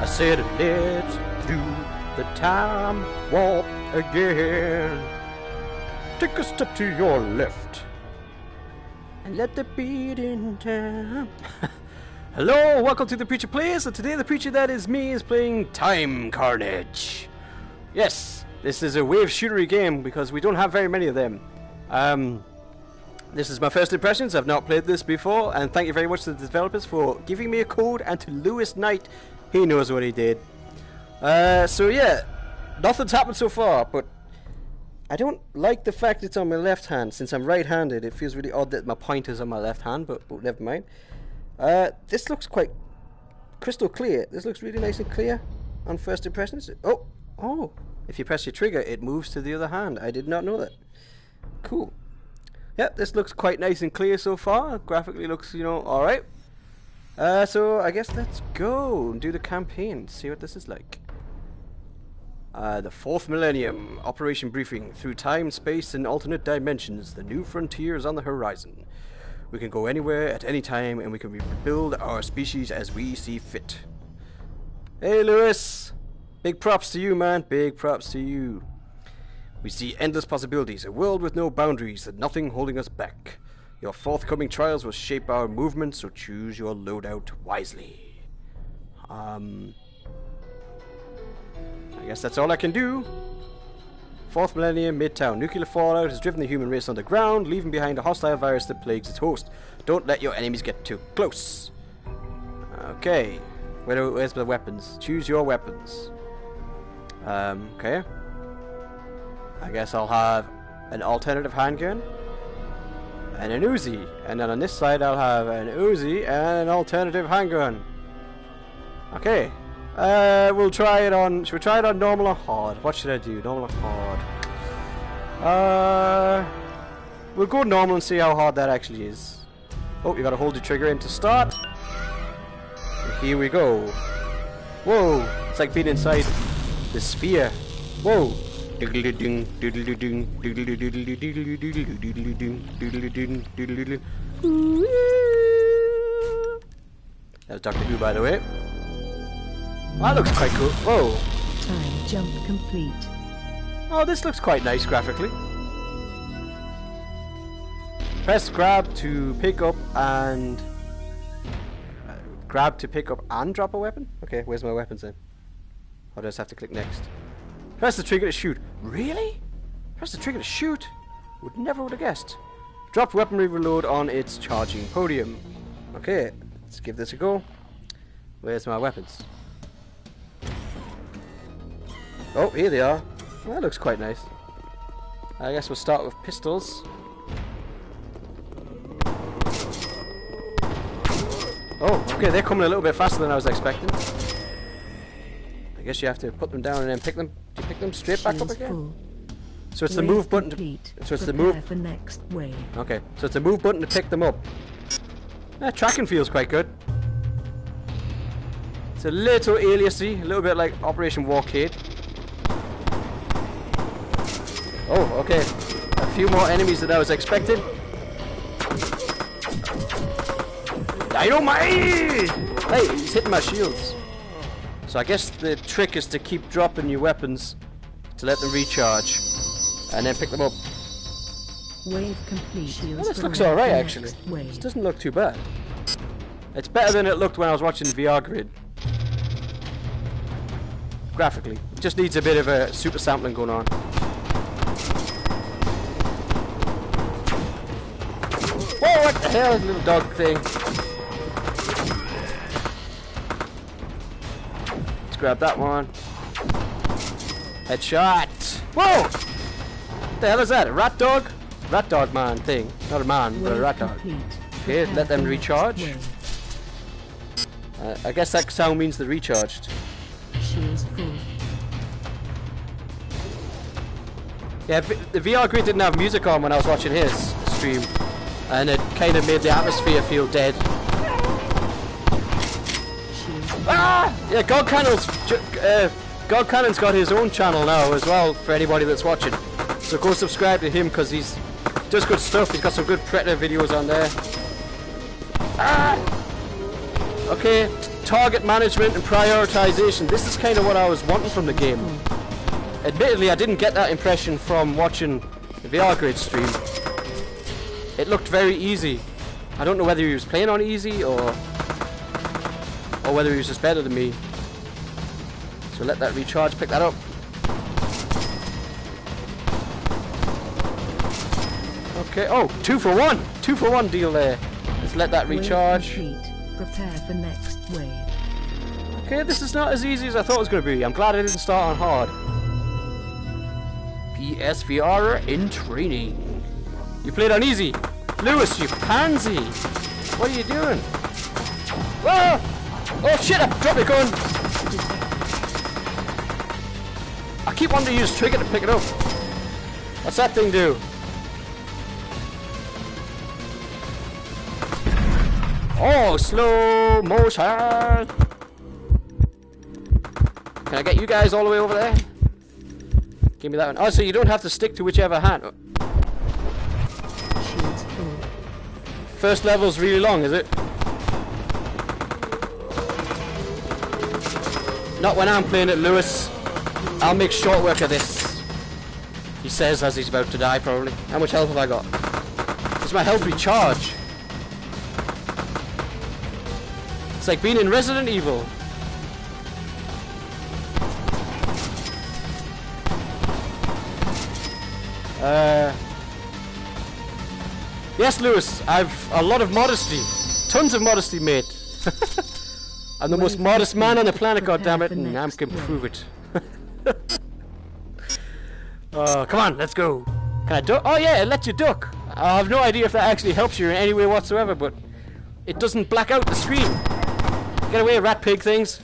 I said, let's do the time warp again. Take a step to your left. And let the beat in time. Hello, welcome to the Preacher Plays. So today the Preacher that is me is playing Time Carnage. Yes, this is a wave shootery game because we don't have very many of them. Um, this is my first impressions. I've not played this before, and thank you very much to the developers for giving me a code, and to Luis Knight, he knows what he did. Uh, so yeah, nothing's happened so far, but I don't like the fact it's on my left hand. Since I'm right-handed, it feels really odd that my pointer's on my left hand, but, but never mind. Uh, this looks quite crystal clear. This looks really nice and clear on first impressions. Oh, oh! If you press your trigger, it moves to the other hand. I did not know that. Cool. Yep, this looks quite nice and clear so far. Graphically looks, you know, alright. Uh, so I guess let's go and do the campaign, see what this is like. Uh, the fourth millennium, operation briefing. Through time, space, and alternate dimensions, the new frontier is on the horizon. We can go anywhere at any time, and we can rebuild our species as we see fit. Hey, Luis! Big props to you, man. Big props to you. We see endless possibilities, a world with no boundaries, and nothing holding us back. Your forthcoming trials will shape our movements, so choose your loadout wisely. Um. I guess that's all I can do. Fourth millennium, Midtown. Nuclear fallout has driven the human race underground, leaving behind a hostile virus that plagues its host. Don't let your enemies get too close. Okay. Where, where's the weapons? Choose your weapons. Um, okay. I guess I'll have an alternative handgun and an Uzi. And then on this side I'll have an Uzi and an alternative handgun. Okay. Uh, we'll try it on... Should we try it on normal or hard? What should I do? Normal or hard? Uh... We'll go normal and see how hard that actually is. Oh, you gotta hold the trigger in to start. Here we go. Whoa! It's like being inside the sphere. Whoa! That's Doctor Who, by the way. That looks quite cool. Whoa! Time jump complete. Oh, this looks quite nice graphically. Press grab to pick up and uh, grab to pick up and drop a weapon. Okay, where's my weapons then? Or do I just have to click next? Press the trigger to shoot. Really? Press the trigger to shoot? Would never would have guessed. Drop weaponry reload on its charging podium. Okay, let's give this a go. Where's my weapons? Oh, here they are. That looks quite nice. I guess we'll start with pistols. Oh, okay, they're coming a little bit faster than I was expecting. I guess you have to put them down and then pick them. Pick them straight back up again? full. So it's the move button. To, so it's the move. for next wave. Okay, so it's the move button to pick them up. Yeah, tracking feels quite good. It's a little aliasy, a little bit like Operation Warcade. Oh, okay. A few more enemies than I was expecting. Dynamite! Hey, he's hitting my shields. So I guess the trick is to keep dropping your weapons to let them recharge. And then pick them up. Wave complete. Well, this looks alright actually. Wave. This doesn't look too bad. It's better than it looked when I was watching VR Grid. Graphically. It just needs a bit of a super sampling going on. Whoa, what the hell, is little dog thing? Grab that one. Headshot! Whoa! What the hell is that? A rat dog? Rat dog man thing. Not a man, but a rat dog. Okay, let them recharge. Uh, I guess that sound means they're recharged. Yeah, the VR grid didn't have music on when I was watching his stream, and it kind of made the atmosphere feel dead. Ah! Yeah, God Cannon's uh, God Cannon's got his own channel now as well for anybody that's watching. So go subscribe to him because he's does good stuff. He's got some good Predator videos on there. Ah! Okay, target management and prioritization. This is kind of what I was wanting from the game. Admittedly, I didn't get that impression from watching the VR Grid stream. It looked very easy. I don't know whether he was playing on easy or or whether he was just better than me. So let that recharge, pick that up. Okay, oh, two for one! Two for one deal there. Let's let that recharge. Prepare for next wave. Okay, this is not as easy as I thought it was going to be. I'm glad I didn't start on hard. PSVR in training. You played on easy. Luis, you pansy. What are you doing? Whoa! Oh shit, I dropped the gun. I keep wanting to use trigger to pick it up. What's that thing do? Oh, slow motion. Can I get you guys all the way over there? Give me that one. Oh, so you don't have to stick to whichever hand. First level's really long, is it? Not when I'm playing it, Luis. I'll make short work of this. He says as he's about to die, probably. How much health have I got? Does my health recharge? It's like being in Resident Evil. Uh, yes, Luis, I've a lot of modesty. Tons of modesty, mate. I'm the most modest man on the planet, goddammit, and I can wave. prove it. Oh, come on, let's go. Can I duck? Oh yeah, it lets you duck. I have no idea if that actually helps you in any way whatsoever, but it doesn't black out the screen. Get away, rat pig things.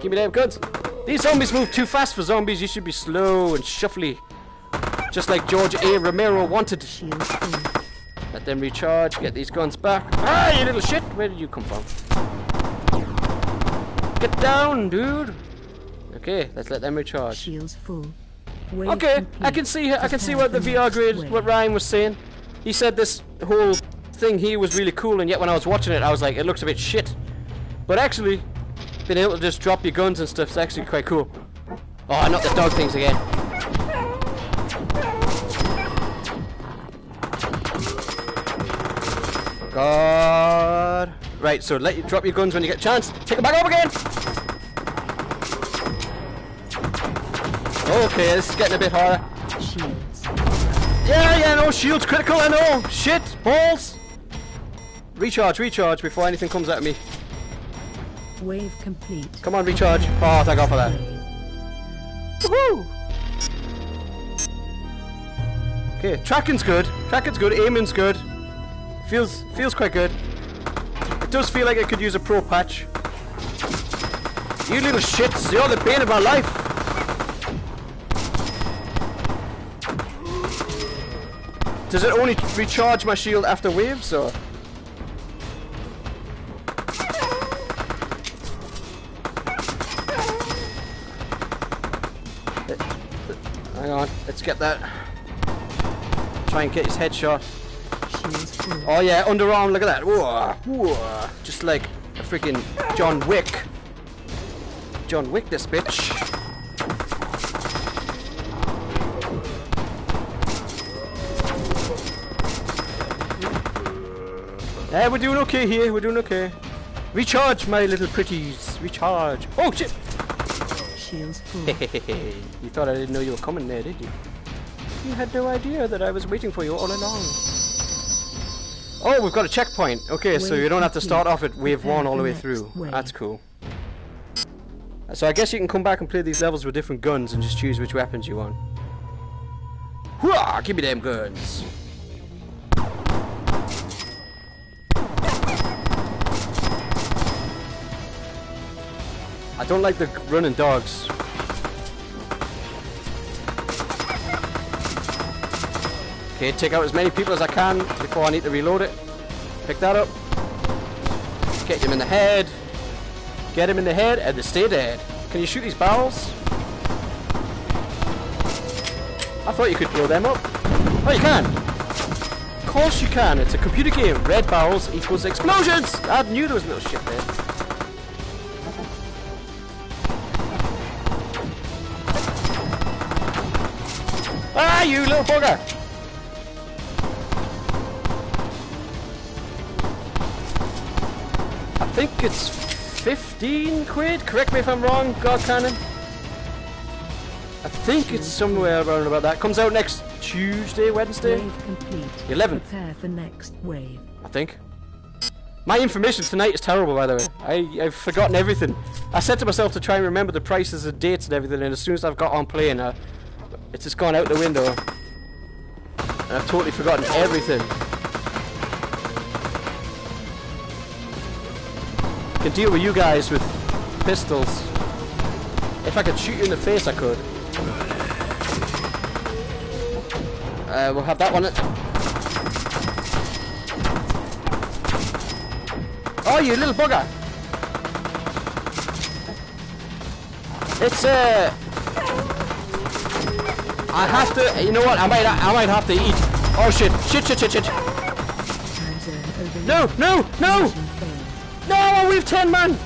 Give me them guns. These zombies move too fast for zombies. You should be slow and shuffly. Just like George A. Romero wanted. Let them recharge. Get these guns back. Ah, you little shit. Where did you come from? Get down, dude. Okay, let's let them recharge. Shields full. Okay, I can see I can see what the VR grid what Ryan was saying. He said this whole thing here was really cool, and yet when I was watching it, I was like, it looks a bit shit. But actually, being able to just drop your guns and stuff is actually quite cool. Oh, not the dog things again. God. Right, so let you drop your guns when you get a chance. Take them back up again. Okay, this is getting a bit harder. Shields. Yeah, yeah, no, shield's critical, I know. Shit, balls. Recharge, recharge before anything comes at me. Wave complete. Come on, recharge. Oh, thank God for that. Woohoo! Okay, tracking's good. Tracking's good. Aiming's good. Feels feels quite good. It does feel like it could use a pro patch. You little shits, you're the bane of my life. Does it only recharge my shield after waves, or? Hang on, let's get that. Try and get his headshot. Oh yeah, underarm, look at that. Whoa, whoa. Just like a freaking John Wick. John Wick this bitch. Yeah, we're doing okay here, we're doing okay. Recharge, my little pretties. Recharge. Oh shit! Shields full. you thought I didn't know you were coming there, did you? You had no idea that I was waiting for you all along. Oh, we've got a checkpoint. Okay, so you don't have to start off at wave one all the way through. wave. That's cool. So I guess you can come back and play these levels with different guns and just choose which weapons you want. Hooah! Give me them guns. I don't like the running dogs. Okay, take out as many people as I can before I need to reload it. Pick that up. Get him in the head. Get him in the head and they stay dead. Can you shoot these barrels? I thought you could blow them up. Oh, you can. Of course you can. It's a computer game. Red barrels equals explosions. I knew there was a little shit there. Ah, you little bugger! Think it's 15 quid. Correct me if I'm wrong, God Cannon. I think it's somewhere around about that. Comes out next Tuesday, Wednesday, Wave complete. 11th. Prepare for next wave. I think. My information tonight is terrible, by the way. I, I've forgotten everything. I said to myself to try and remember the prices and dates and everything, and as soon as I've got on playing, uh, it's just gone out the window. And I've totally forgotten everything. Can deal with you guys with pistols. If I could shoot you in the face, I could. Uh, we'll have that one. Oh, you little bugger! It's uh. I have to. You know what? I might. I might have to eat. Oh shit! Shit! Shit! Shit! Shit! No! No! No! No! We've ten man.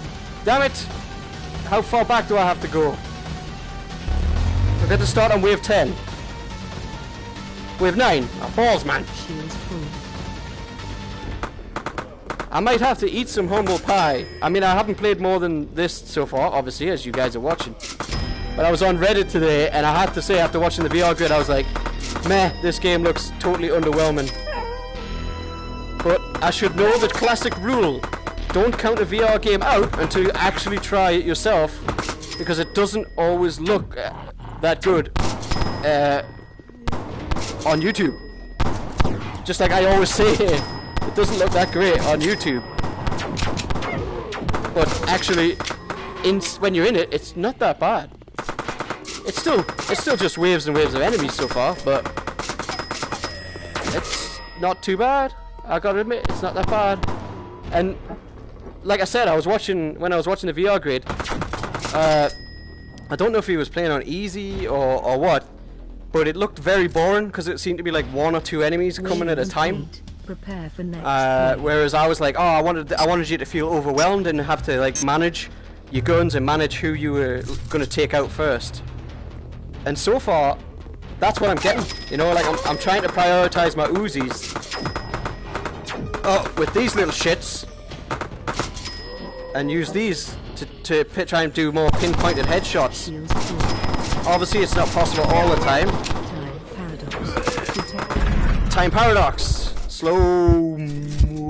Damn it! How far back do I have to go? We've got to start on wave ten. Wave nine. Oh, balls, man. I might have to eat some humble pie. I mean, I haven't played more than this so far, obviously, as you guys are watching. But I was on Reddit today, and I have to say, after watching the VR grid, I was like, meh, this game looks totally underwhelming. But I should know the classic rule. Don't count a VR game out until you actually try it yourself, because it doesn't always look uh, that good uh, on YouTube. Just like I always say, it doesn't look that great on YouTube. But actually, in when you're in it, it's not that bad. It's still it's still just waves and waves of enemies so far, but it's not too bad. I gotta admit, it's not that bad. And like I said, I was watching when I was watching the VR grid. Uh, I don't know if he was playing on easy or or what, but it looked very boring because it seemed to be like one or two enemies coming at a time. Prepare for next Uh, whereas I was like, oh, I wanted, I wanted you to feel overwhelmed and have to like manage your guns and manage who you were going to take out first. And so far, that's what I'm getting. You know, like I'm, I'm trying to prioritize my Uzis. Oh, with these little shits, and use these to to try and do more pinpointed headshots. Obviously, it's not possible all the time. Time paradox. Detected. Time paradox. Slow motion.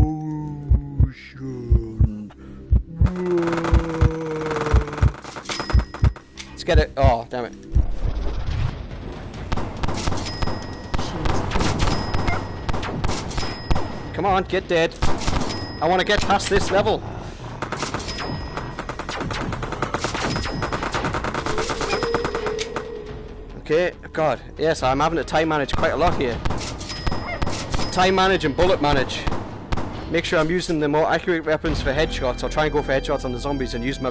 Let's get it. Oh, damn it. Come on, get dead. I want to get past this level. Okay, God, yes, I'm having to time manage quite a lot here. Time manage and bullet manage. Make sure I'm using the more accurate weapons for headshots. I'll try and go for headshots on the zombies and use my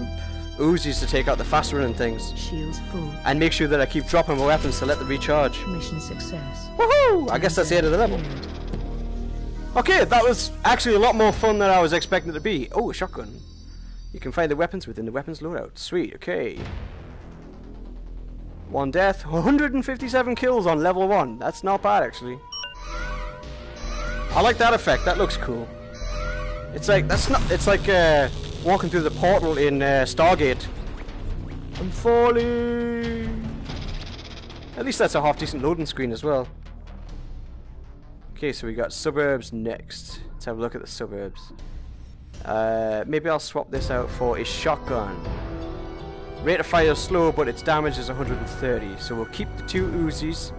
Uzis to take out the fast running things. Shields full. And make sure that I keep dropping my weapons to let them recharge. Mission success. Woohoo! I guess that's the end of the level. Okay, that was actually a lot more fun than I was expecting it to be. Oh, a shotgun. You can find the weapons within the weapons loadout. Sweet, okay. One death, 157 kills on level 1. That's not bad, actually. I like that effect, that looks cool. It's like, that's not, it's like uh, walking through the portal in uh, Stargate. I'm falling! At least that's a half decent loading screen as well. Okay, so we got suburbs next. Let's have a look at the suburbs. Uh, maybe I'll swap this out for a shotgun. Rate of fire is slow, but its damage is 130. So we'll keep the two Uzis,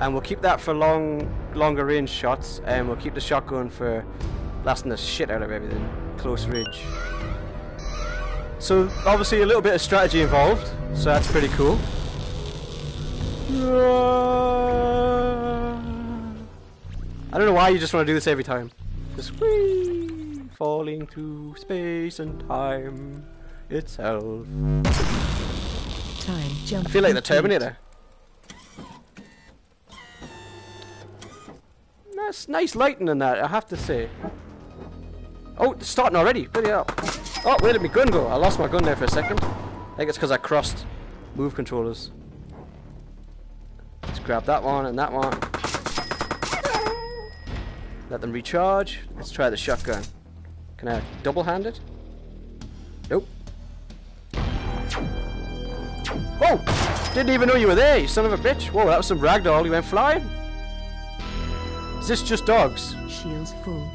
and we'll keep that for long, longer range shots, and we'll keep the shotgun for blasting the shit out of everything, close range. So obviously a little bit of strategy involved, so that's pretty cool. I don't know why you just want to do this every time. Just whee, falling through space and time itself. Time jump. I feel like the. Terminator. Na it's nice lighting in that, I have to say. Oh, it's starting already. Bloody hell. Oh, where did my gun go? I lost my gun there for a second. I think it's because I crossed move controllers. Let's grab that one and that one. Let them recharge. Let's try the shotgun. Can I double hand it? Oh! Didn't even know you were there, you son of a bitch. Whoa, that was some ragdoll. You went flying? Is this just dogs? Shields full.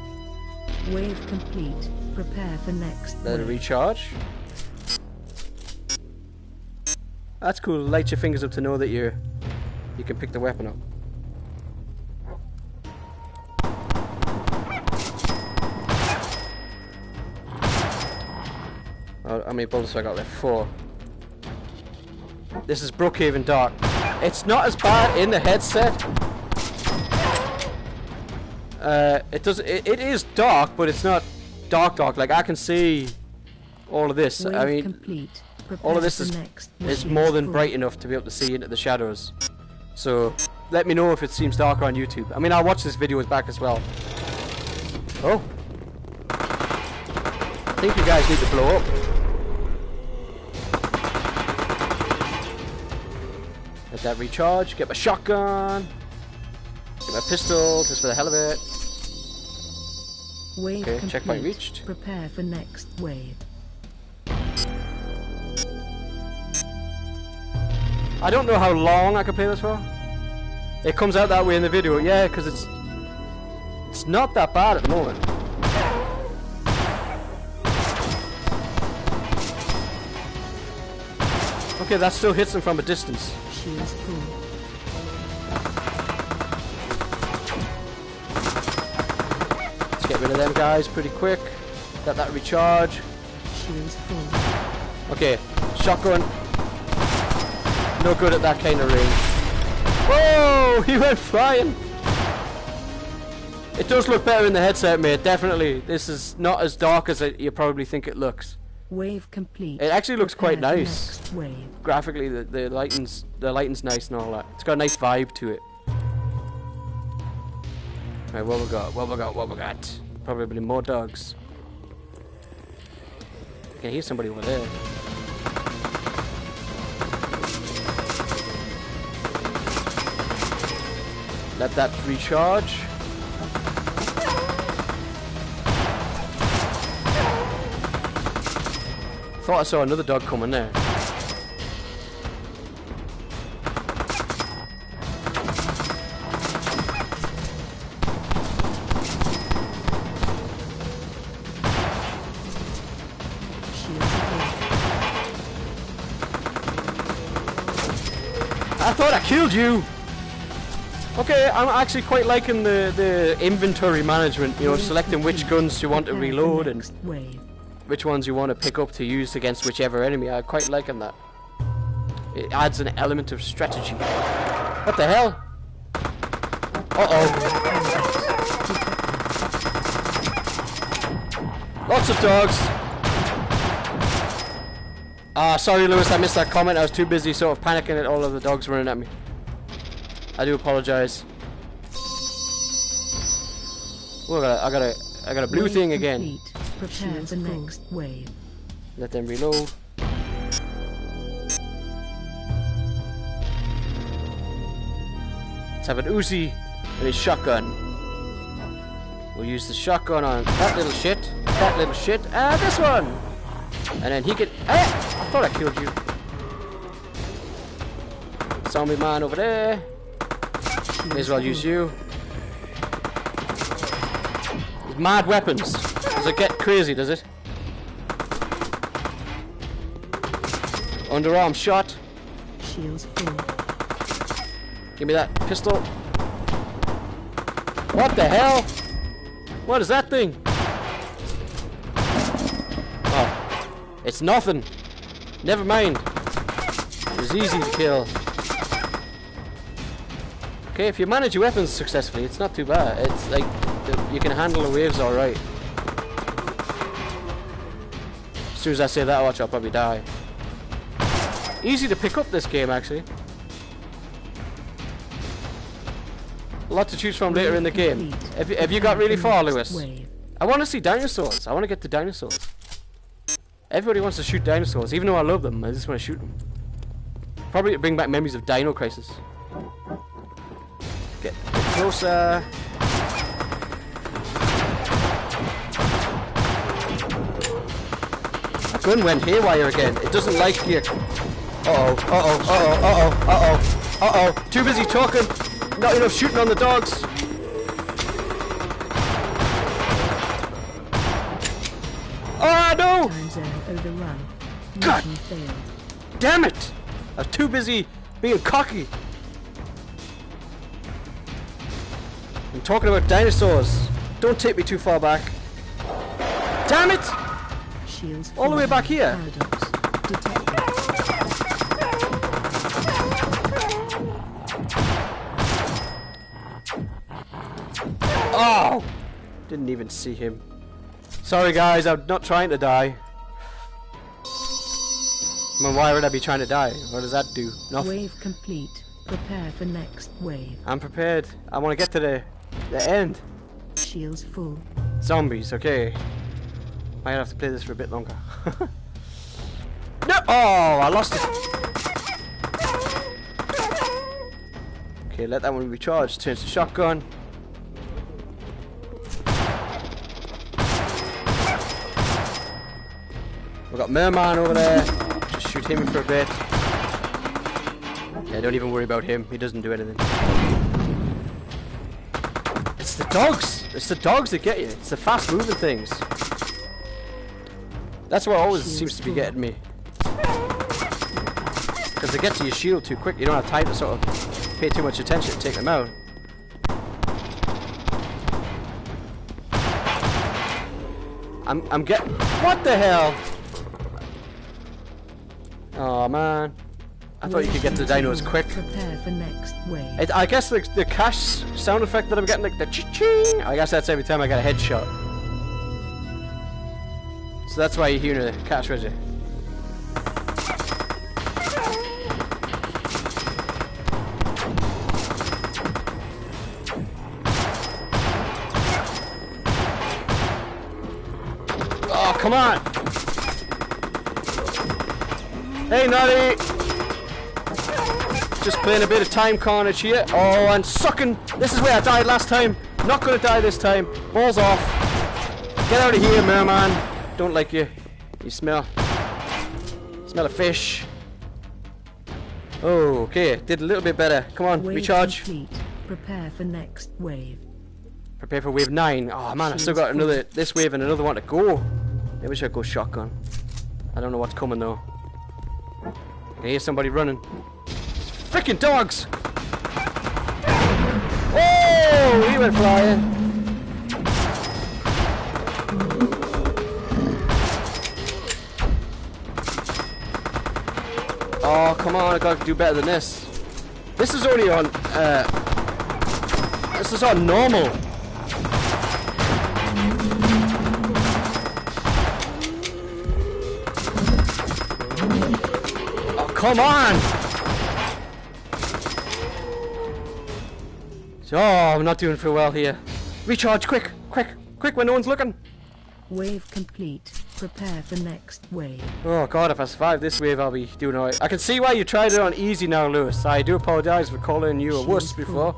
Wave complete. Prepare for next Let it recharge. That's cool. Light your fingers up to know that you're you can pick the weapon up. How many bullets have I got left? Four. This is Brookhaven Dark. It's not as bad in the headset. Uh, it does. It, it is dark, but it's not dark dark. Like I can see all of this. Wave I mean, complete. all of this is is more than bright enough to be able to see into the shadows. So let me know if it seems darker on YouTube. I mean, I'll watch this video back as well. Oh, I think you guys need to blow up. That recharge. Get my shotgun. Get my pistol just for the hell of it. Wave Okay, complete. checkpoint reached. Prepare for next wave. I don't know how long I could play this for. It comes out that way in the video, yeah, because it's it's not that bad at the moment. Okay, that still hits them from a distance. Full. Let's get rid of them guys pretty quick. Let that recharge. Full. Okay, shotgun. No good at that kind of range. Whoa! He went flying! It does look better in the headset, mate, definitely. This is not as dark as it, you probably think it looks. Wave complete. It actually looks quite Prepare for nice. Wave. Graphically, the, the lighting's, the lighting's nice and all that. It's got a nice vibe to it. Right, what we got? What we got? What we got? Probably more dogs. I can hear somebody over there. Let that recharge. I thought I saw another dog coming there. I thought I killed you. Okay, I'm actually quite liking the, the inventory management, you know, selecting which guns you want to reload and. Which ones you want to pick up to use against whichever enemy. I quite like liking that. It adds an element of strategy. What the hell? Uh-oh. Lots of dogs. Ah, sorry Luis, I missed that comment. I was too busy sort of panicking at all of the dogs running at me. I do apologize. Oh, I got a, I got a, blue thing again. Complete. Prepare for next wave. Let them reload. Let's have an Uzi and his shotgun. We'll use the shotgun on that little shit, that little shit, and this one. And then he can. Eh, I thought I killed you. Zombie man over there. May as well use you. Mad weapons. Does it get crazy? Does it? Underarm shot. Shields full. Give me that pistol. What the hell? What is that thing? Oh. It's nothing. Never mind. It was easy to kill. Okay, if you manage your weapons successfully, it's not too bad. It's like you can handle the waves alright. Soon as I say that, watch, I'll probably die. Easy to pick up this game, actually. a lot to choose from later in the game. Have you, have you got really far, Luis? I want to see dinosaurs. I want to get the dinosaurs. Everybody wants to shoot dinosaurs, even though I love them. I just want to shoot them. Probably bring back memories of Dino Crisis. Get closer. Gun went haywire again. It doesn't like you. Uh oh, uh oh, uh oh, uh oh, uh oh, uh oh. Too busy talking. Not enough shooting on the dogs. Oh no! God. Damn it! I was too busy being cocky. I'm talking about dinosaurs. Don't take me too far back. Damn it! Shields All the way back here. Oh! Didn't even see him. Sorry guys, I'm not trying to die. I mean, why would I be trying to die? What does that do? Nothing. Wave complete. Prepare for next wave. I'm prepared. I want to get to the the end. Shields full. Zombies, okay. Might have to play this for a bit longer. no! Oh, I lost it. Okay, let that one recharge. Turns to shotgun. We've got Merman over there. Just shoot him for a bit. Yeah, don't even worry about him. He doesn't do anything. It's the dogs. It's the dogs that get you. It's the fast moving things. That's what always Shields seems to be getting me. Because they get to your shield too quick. You don't have time to sort of pay too much attention to take them out. I'm I'm getting what the hell? Oh man. I thought you could get to the dinos quick. Prepare for next wave. It, I guess the, the cash sound effect that I'm getting, like the ching I guess that's every time I get a headshot. So that's why you hear the cash register. Oh, come on! Hey, Nutty! Just playing a bit of time carnage here. Oh, and sucking. This is where I died last time. Not gonna die this time. Balls off. Get out of here, merman. Don't like you. You smell. Smell of fish. Oh, okay. Did a little bit better. Come on, Wave recharge. complete. Prepare for next wave. Prepare for wave 9. Oh man, I've still got another this wave and another one to go. Maybe I should go shotgun. I don't know what's coming though. I hear somebody running. Freaking dogs! Oh, he went flying. Oh, come on, I gotta do better than this. This is only on, uh, this is on normal. Oh, come on! Oh, I'm not doing too well here. Recharge, quick, quick, quick, when no one's looking. Wave complete. Prepare for next wave. Oh god, if I survive this wave, I'll be doing alright. I can see why you tried it on easy now, Luis. I do apologize for calling you a wuss before.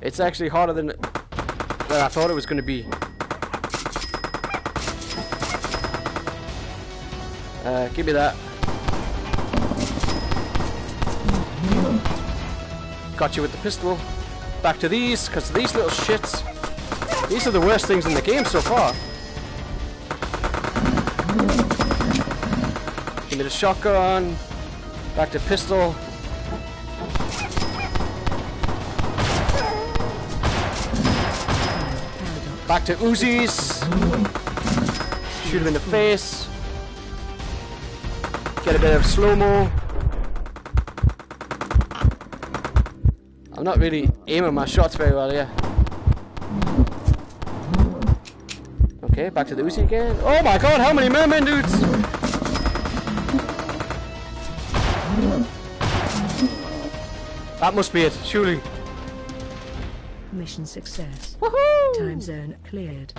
It's actually harder than, than I thought it was going to be. Uh, give me that. Got you with the pistol. Back to these, because these little shits. These are the worst things in the game so far. Give me the shotgun. Back to pistol. Back to Uzis. Shoot him in the face. Get a bit of slow-mo. I'm not really aiming my shots very well here. Okay, back to the Uzi again. Oh my god, how many merman dudes? That must be it, surely. Mission success. Woohoo! Time zone cleared.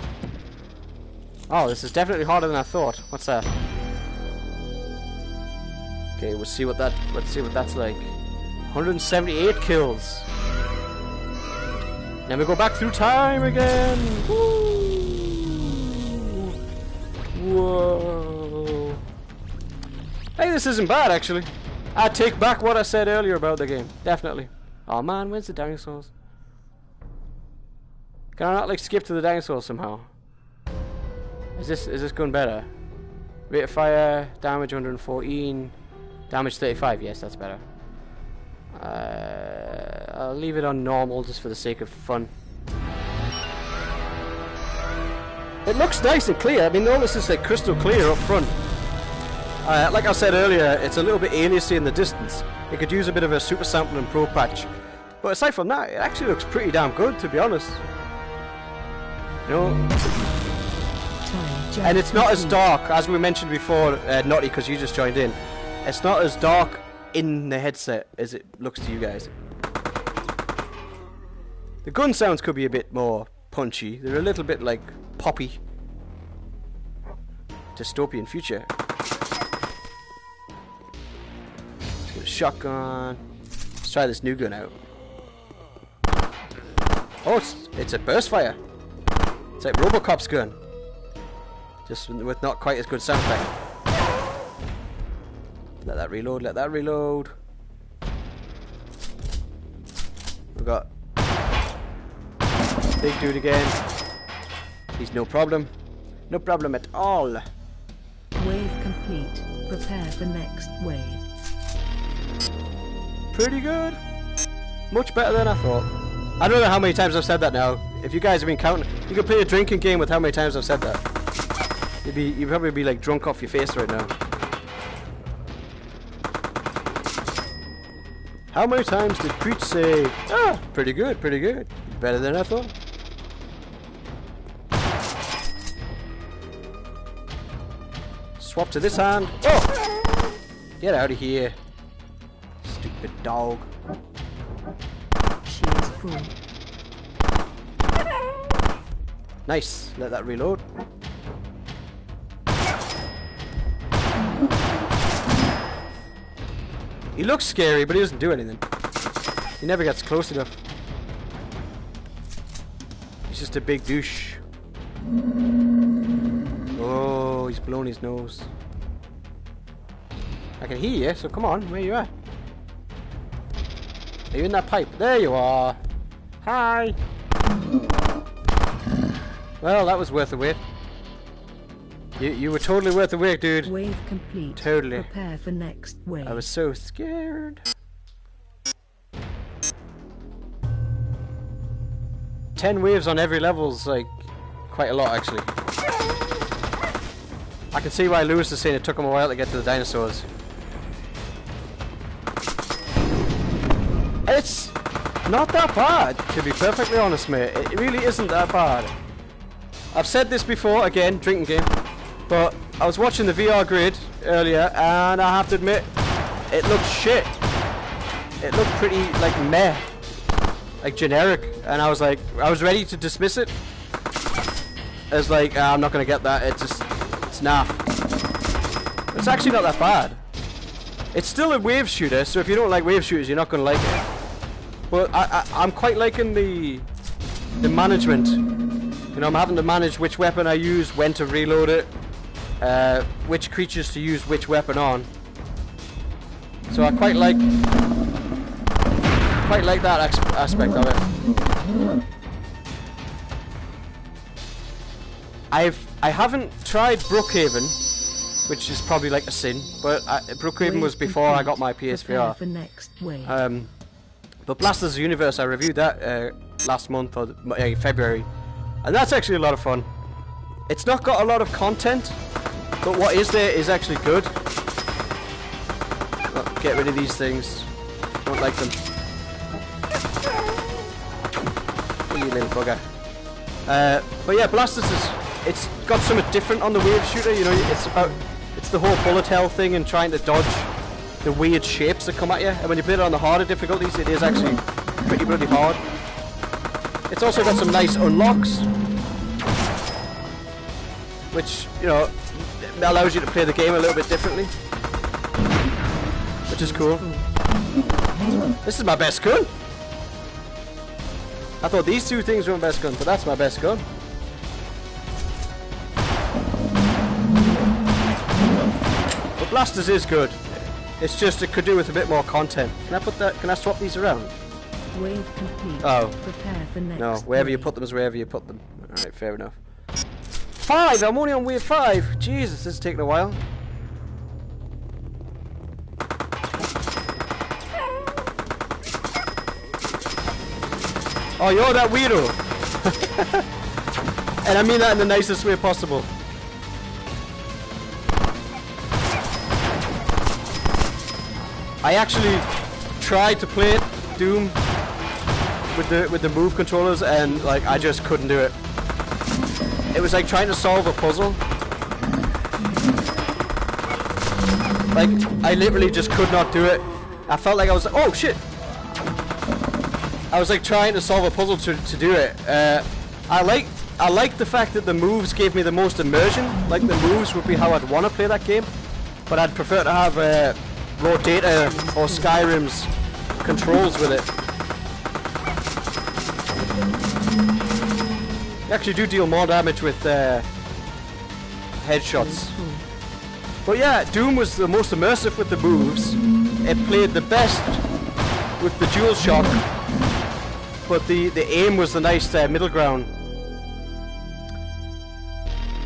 Oh, this is definitely harder than I thought. What's that? Okay, we'll see what that. Let's see what that's like. 178 kills. Then we go back through time again. Woo! Whoa! Hey, this isn't bad actually. I take back what I said earlier about the game. Definitely. Oh man, where's the dinosaurs? Can I not like skip to the dinosaurs somehow? Is this is this going better? Rate of fire, damage 114, damage 35. Yes, that's better. Uh, I'll leave it on normal just for the sake of fun. It looks nice and clear. I mean, all this is like crystal clear up front. Uh, like I said earlier, it's a little bit aliasy in the distance. It could use a bit of a super sample and pro patch. But aside from that, it actually looks pretty damn good, to be honest. You know, and it's not as dark as we mentioned before, uh, Naughty, because you just joined in. It's not as dark in the headset as it looks to you guys. The gun sounds could be a bit more punchy. They're a little bit like poppy. Dystopian future. Shotgun. Let's try this new gun out. Oh, it's, it's a burst fire. It's like Robocop's gun. Just with not quite as good sound effect. Let that reload, let that reload. We've got Big dude again. He's no problem. No problem at all. Wave complete. Prepare for next wave. Pretty good. Much better than I thought. I don't know how many times I've said that now. If you guys have been counting, you could play a drinking game with how many times I've said that. You'd be, you'd probably be like drunk off your face right now. How many times did Preach say, ah, pretty good, pretty good, better than I thought? Swap to this hand. Oh! Get out of here. Stupid dog. Shields full. Nice. Let that reload. He looks scary, but he doesn't do anything. He never gets close enough. He's just a big douche. Oh, he's blown his nose. I can hear you, so come on, where you at? Are you in that pipe? There you are. Hi. Well, that was worth the wait. You you were totally worth the wait, dude. Wave complete. Totally. Prepare for next wave. I was so scared. Ten waves on every level's like quite a lot actually. I can see why Luis is saying it took him a while to get to the dinosaurs. Not that bad, to be perfectly honest, mate. It really isn't that bad. I've said this before, again, drinking game, but I was watching the VR grid earlier, and I have to admit, it looked shit. It looked pretty like meh, like generic, and I was like, I was ready to dismiss it. As like, "Ah, I'm not gonna get that. It's just, it's nah. It's actually not that bad. It's still a wave shooter, so if you don't like wave shooters, you're not gonna like it. But I, I, I'm quite liking the the management. You know, I'm having to manage which weapon I use, when to reload it, uh, which creatures to use which weapon on. So I quite like quite like that aspect of it. I've I haven't tried Brookhaven, which is probably like a sin, but I, Brookhaven was before I got my PSVR. Um, but Blasters Universe, I reviewed that uh, last month or uh, February, and that's actually a lot of fun. It's not got a lot of content, but what is there is actually good. Oh, get rid of these things. Don't like them. You little bugger. Uh, but yeah, Blasters is it's got something different on the wave shooter. You know, it's about it's the whole bullet hell thing and trying to dodge the weird shapes that come at you. And when you play it on the harder difficulties, it is actually pretty bloody hard. It's also got some nice unlocks, which you know allows you to play the game a little bit differently, which is cool. This is my best gun. I thought these two things were my best gun, but that's my best gun. But blasters is good. It's just it could do with a bit more content. Can I put that? Can I swap these around? Wave complete. Oh. Prepare for next. No, wherever you put them is wherever you put them. Alright, fair enough. Five! I'm only on wave five! Jesus, this is taking a while. Oh, you're that weirdo! and I mean that in the nicest way possible. I actually tried to play it, Doom, with the with the move controllers and like I just couldn't do it. It was like trying to solve a puzzle. Like I literally just could not do it. I felt like I was oh shit. I was like trying to solve a puzzle to, to do it. Uh, I like I like the fact that the moves gave me the most immersion. Like the moves would be how I'd want to play that game, but I'd prefer to have uh, data or Skyrim's controls with it. You actually do deal more damage with uh, headshots. But yeah, Doom was the most immersive with the moves. It played the best with the dual shock, but the, the aim was the nice uh, middle ground.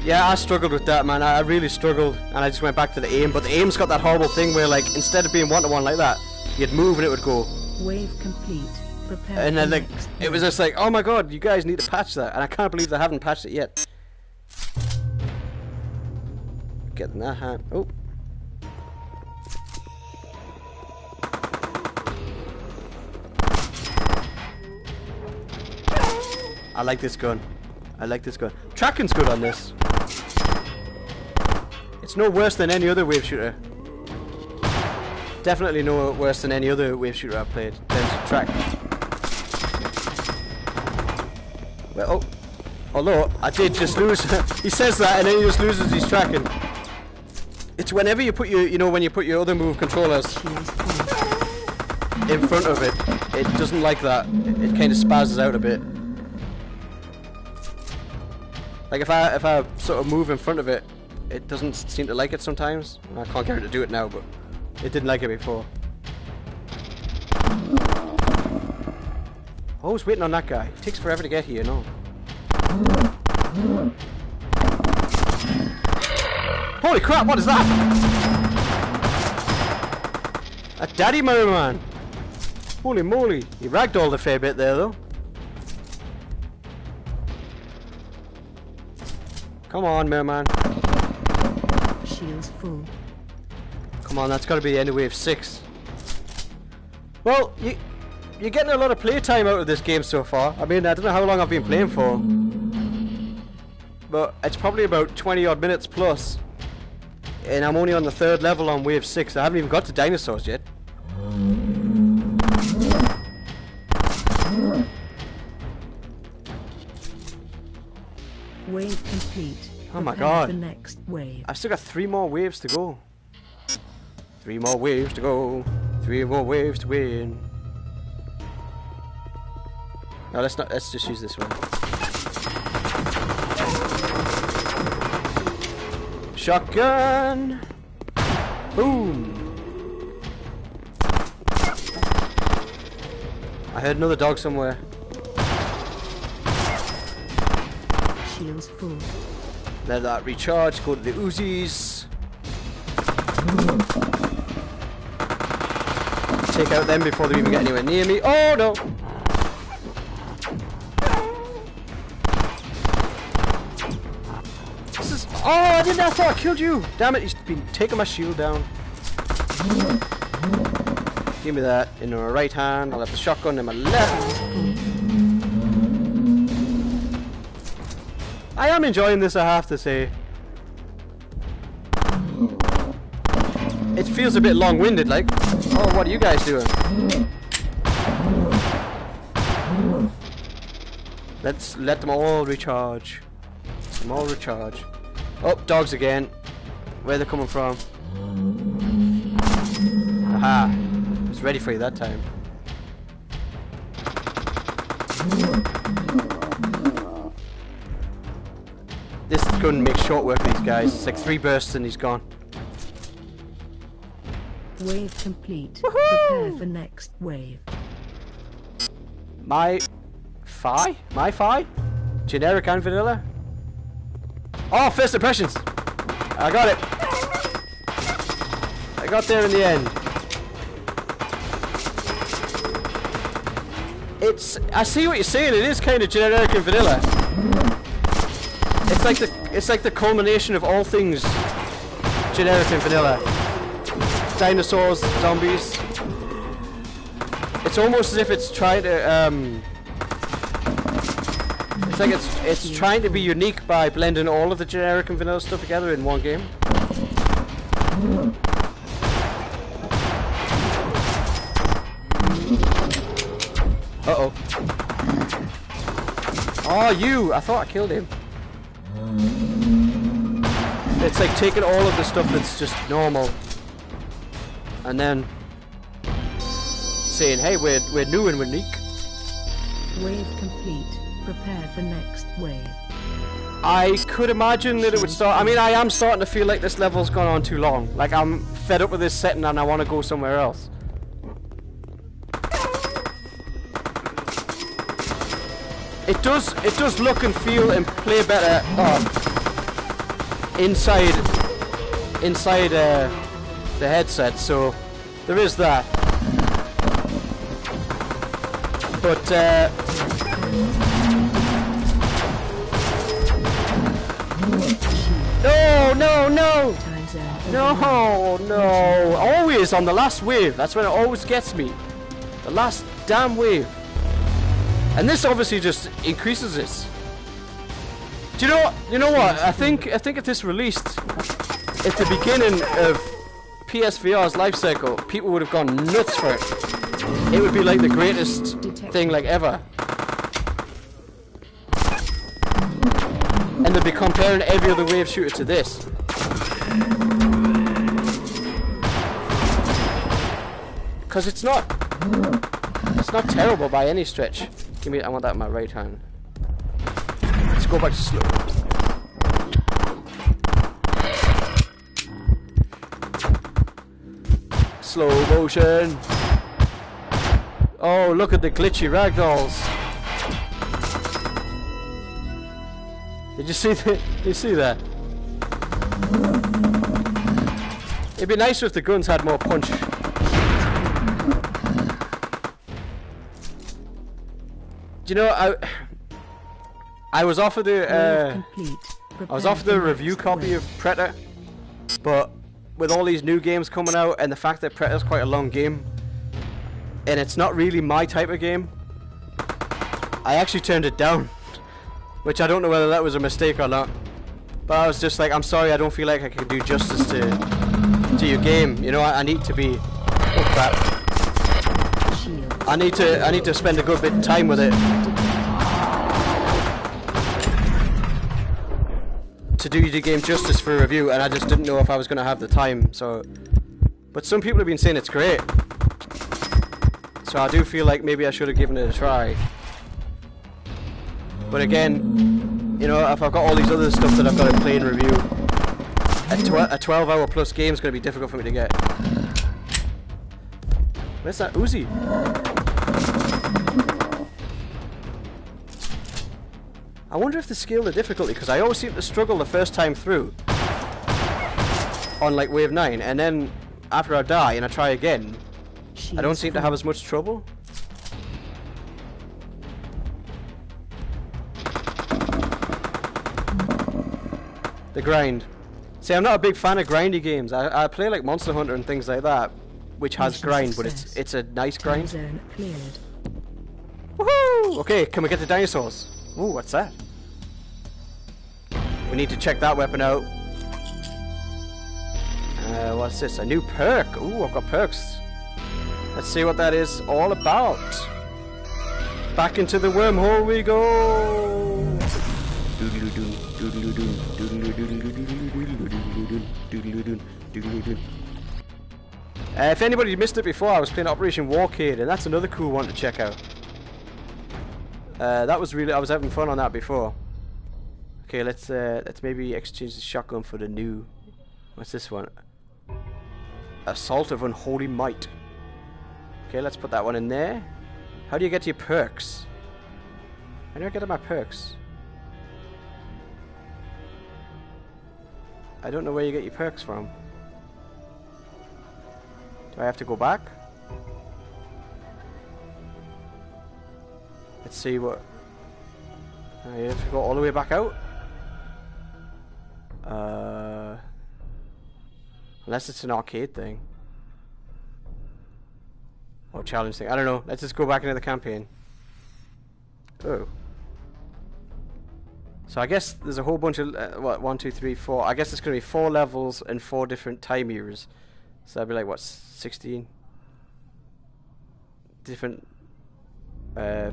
Yeah, I struggled with that, man. I really struggled, and I just went back to the aim. But the aim's got that horrible thing where, like, instead of being one to one like that, you'd move and it would go. Wave complete. Prepare And then, like, it was just like, oh my god, you guys need to patch that, and I can't believe they haven't patched it yet. Getting that hand. Oh. I like this gun. I like this gun. Tracking's good on this. It's no worse than any other wave shooter. Definitely no worse than any other wave shooter I've played. terms of track. Well, oh, although I did just lose. he says that and then he just loses his tracking. It's whenever you put your, you know, when you put your other move controllers in front of it, it doesn't like that. It, it kind of spazzes out a bit. Like if I if I sort of move in front of it, it doesn't seem to like it sometimes. I can't get it to do it now, but it didn't like it before. Oh, I was waiting on that guy. It takes forever to get here, no. Holy crap, what is that? A daddy merman. Holy moly. He ragdolled a fair bit there though. Come on, merman. Shields full. Come on, that's got to be the end of wave six. Well, you, you're getting a lot of playtime out of this game so far. I mean, I don't know how long I've been playing for. But it's probably about 20 odd minutes plus. And I'm only on the third level on wave six. I haven't even got to dinosaurs yet. Complete. Oh my God. For next wave. I've still got three more waves to go. Three more waves to go. Three more waves to win. No, let's not. Let's just use this one. Shotgun. Boom. I heard another dog somewhere. Shields full. Let that recharge. Go to the Uzis. Take out them before they even get anywhere near me. Oh no! This is. Oh, I didn't. I thought I killed you. Damn it! He's been taking my shield down. Give me that in my right hand. I'll have the shotgun in my left. I am enjoying this, I have to say. It feels a bit long-winded, like. Oh, what are you guys doing? Let's let them all recharge. Let them all recharge. Oh, dogs again. Where they coming from? Aha. I was ready for you that time. This gun makes short work of these guys. It's like three bursts and he's gone. Wave complete. Prepare for next wave. My Fi? My Fi? Generic and vanilla? Oh, first impressions! I got it! I got there in the end. It's I see what you're saying, it is kind of generic and vanilla. It's like the it's like the culmination of all things generic and vanilla. Dinosaurs, zombies. It's almost as if it's trying to um it's like it's it's trying to be unique by blending all of the generic and vanilla stuff together in one game. Uh oh. Oh, you! I thought I killed him. It's like taking all of the stuff that's just normal and then saying, hey, we're, we're new and we're unique. Wave complete. Prepare for next wave. I could imagine that it would start. I mean, I am starting to feel like this level's gone on too long. Like, I'm fed up with this setting and I want to go somewhere else. It does, it does look and feel and play better uh, inside, inside uh, the headset. So there is that. But uh, no, no, no. No, no. Always on the last wave. That's when it always gets me. The last damn wave. And this obviously just increases this. Do you know what? You know what? I think I think if this released at the beginning of PSVR's life cycle, people would have gone nuts for it. It would be like the greatest thing like ever. And they'd be comparing every other wave shooter to this. Because it's not it's not terrible by any stretch. Give me I want that in my right hand. Let's go back to slow. Slow motion. Oh, look at the glitchy ragdolls. Did you see that? You see that? It'd be nicer if the guns had more punch. You know I I was offered the uh. I was offered the for review next copy of Predator, but with all these new games coming out and the fact that Predator's quite a long game, and it's not really my type of game, I actually turned it down, which I don't know whether that was a mistake or not. But I was just like, I'm sorry, I don't feel like I can do justice to to your game. You know, I, I need to be. Oh crap! I need to I need to spend a good bit of time with it to do the game justice for review, and I just didn't know if I was going to have the time. So, but some people have been saying it's great, so I do feel like maybe I should have given it a try. But again, you know, if I've got all these other stuff that I've got to play and review, a, tw- a 12 hour plus game is going to be difficult for me to get. Where's that Uzi? I wonder if they scale the difficulty, because I always seem to struggle the first time through on like wave 9, and then after I die and I try again, I don't seem to have as much trouble. The grind. See, I'm not a big fan of grindy games. I, I play like Monster Hunter and things like that, which has Mission grind, but it's it's a nice Time grind. zone cleared. Woohoo! Okay, can we get the dinosaurs? Ooh, what's that? We need to check that weapon out. Uh, what's this? A new perk. Ooh, I've got perks. Let's see what that is all about. Back into the wormhole we go. Uh, if anybody missed it before, I was playing Operation Warcade, and that's another cool one to check out. Uh, that was really, I was having fun on that before. Okay, let's uh, let's maybe exchange the shotgun for the new. What's this one? Assault of Unholy Might. Okay, let's put that one in there. How do you get your perks? How do I get my perks? I don't know where you get your perks from. Do I have to go back? Let's see what... I have to go all the way back out? Uh... Unless it's an arcade thing. Or challenge thing. I don't know. Let's just go back into the campaign. Oh. So I guess there's a whole bunch of, uh, what, one, two, three, four. I guess it's going to be four levels and four different time eras. So that'd be like, what, 16? Different, uh,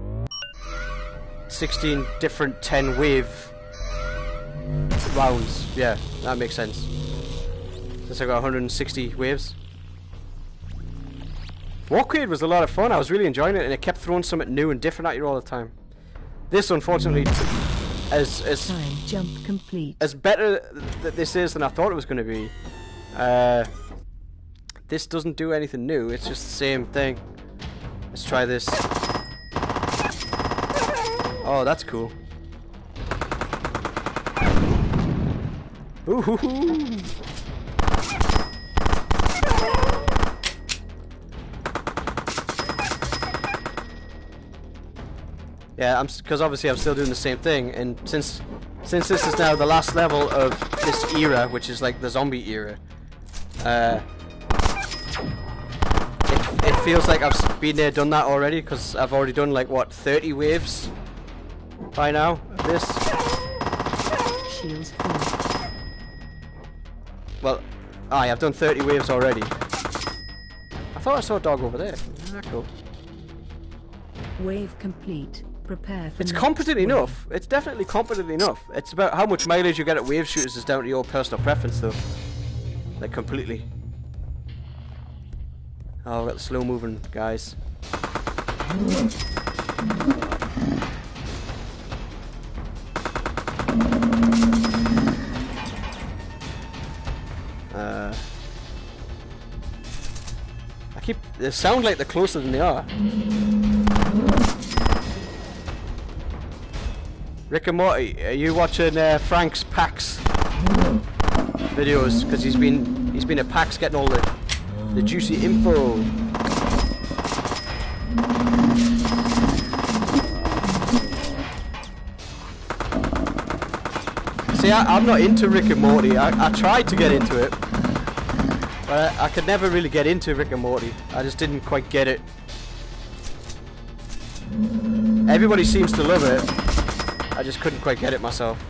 16 different 10 wave rounds. Yeah, that makes sense. Since I got 160 waves. Warcade was a lot of fun. I was really enjoying it, and it kept throwing something new and different at you all the time. This, unfortunately, as as Time jump complete. as better that this is than I thought it was going to be. Uh, this doesn't do anything new. It's just the same thing. Let's try this. Oh, that's cool. Ooh. hoo, hoo. Yeah, I'm because obviously I'm still doing the same thing, and since since this is now the last level of this era, which is like the zombie era, uh, feels like I've been there, done that already, because I've already done like what 30 waves by now. This, Shields full. well, aye, I've done 30 waves already. I thought I saw a dog over there. Ah, cool. Wave complete. Prepare for It's competent wave. enough. It's definitely competent enough. It's about how much mileage you get at wave shooters is down to your personal preference, though. Like completely. Oh, we got the slow moving guys. Uh, I keep. They sound like they're closer than they are. Rick and Morty, are you watching uh, Frank's PAX videos? Because he's been he's been at PAX getting all the the juicy info. See, I, I'm not into Rick and Morty. I, I tried to get into it, but I, I could never really get into Rick and Morty. I just didn't quite get it. Everybody seems to love it. I just couldn't quite get it myself.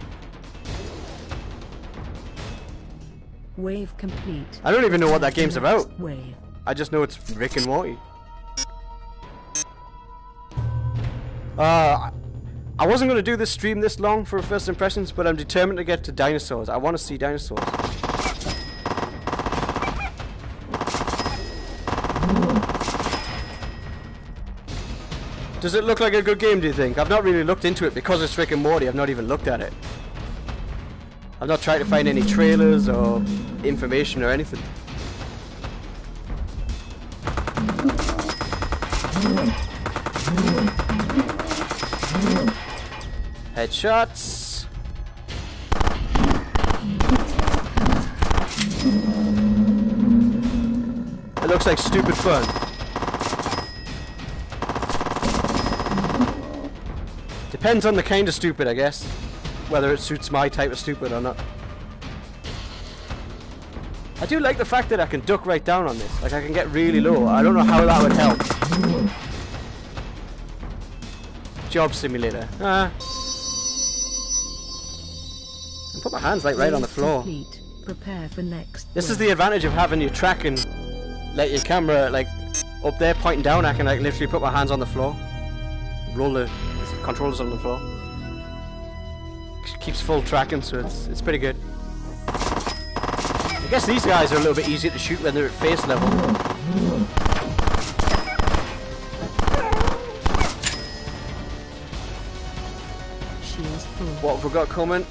Wave complete. I don't even know what that game's about. Wave. I just know it's Rick and Morty. Uh, I wasn't going to do this stream this long for first impressions, but I'm determined to get to dinosaurs. I want to see dinosaurs. Does it look like a good game, do you think? I've not really looked into it because it's Rick and Morty. I've not even looked at it. I've not trying to find any trailers or information or anything. Headshots. It looks like stupid fun. Depends on the kind of stupid, I guess. Whether it suits my type of stupid or not. I do like the fact that I can duck right down on this. Like I can get really low. I don't know how that would help. Job simulator. Ah. I put my hands like right on the floor. Prepare for next. This is the advantage of having your tracking, like your camera, like up there pointing down. I can like literally put my hands on the floor. roll the controllers on the floor. Keeps full tracking, so it's it's pretty good. I guess these guys are a little bit easier to shoot when they're at face level. Full. What have we got coming?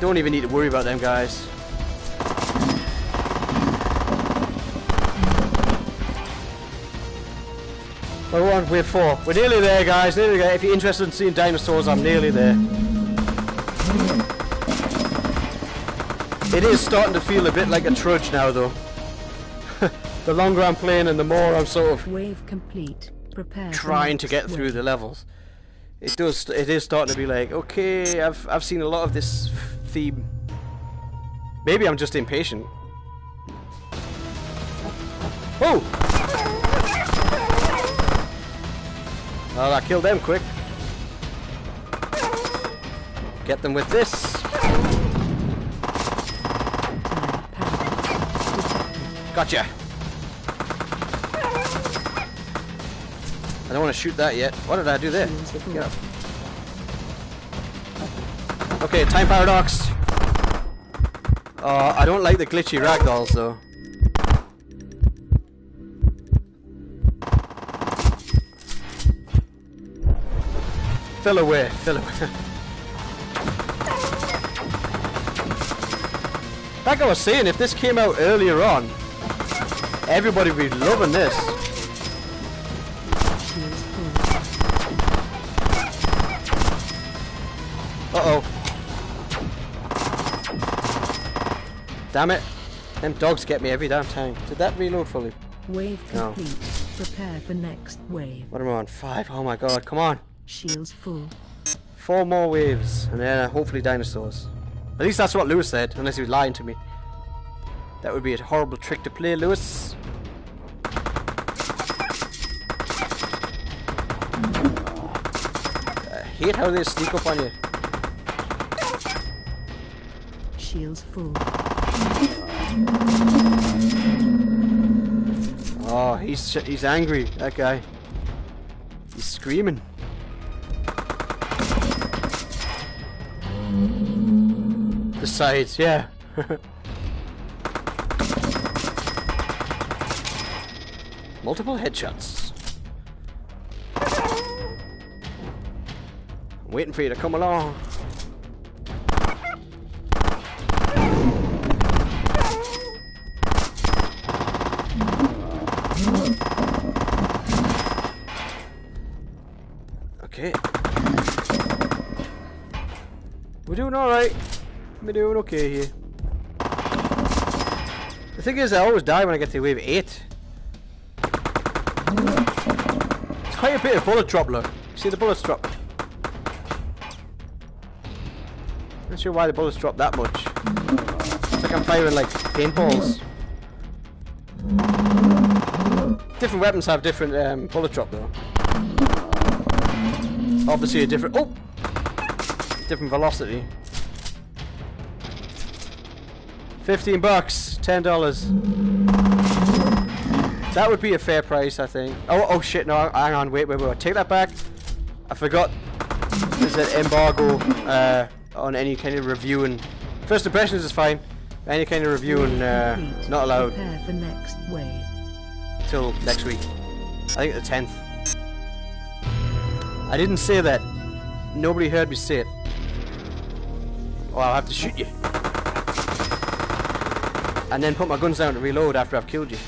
Don't even need to worry about them guys. Well, we're on wave four. We're nearly there, guys. Nearly there. If you're interested in seeing dinosaurs, I'm nearly there. It is starting to feel a bit like a trudge now, though. the longer I'm playing and the more I'm sort of Wave complete. Prepare. trying to get through the levels. It does. It is starting to be like, okay, I've I've seen a lot of this theme. Maybe I'm just impatient. Oh! Well, I killed them quick. Get them with this. Gotcha. I don't want to shoot that yet. What did I do there? Get up. Okay, time paradox. Uh, I don't like the glitchy ragdolls though. Fill away, fill away. like I was saying, if this came out earlier on, everybody would be loving this. Shields full. Uh oh. Damn it. Them dogs get me every damn time. Did that reload fully? Wave No. complete. Prepare for next wave. What am I on? Five? Oh my god, come on. Shields full. Four more waves, and then uh, hopefully dinosaurs. At least that's what Luis said, unless he was lying to me. That would be a horrible trick to play, Luis. I hate how they sneak up on you. Shields full. Oh, he's he's angry. That guy. He's screaming. Sides, yeah. Multiple headshots. I'm waiting for you to come along. We're doing okay here. The thing is, I always die when I get to wave 8. It's quite a bit of bullet drop, look. See the bullets drop? Not sure why the bullets drop that much. It's like I'm firing like paintballs. Different weapons have different um, bullet drop though. Obviously a different oh different velocity. Fifteen bucks, ten dollars. That would be a fair price, I think. Oh, oh shit! No, hang on, wait, wait, wait. Take that back. I forgot. There's an embargo uh, on any kind of reviewing. First impressions is fine. Any kind of reviewing, uh, not allowed for next wave. till next week. I think the 10th. I didn't say that. Nobody heard me say it. Oh, I'll have to shoot you. And then put my guns down to reload after I've killed you.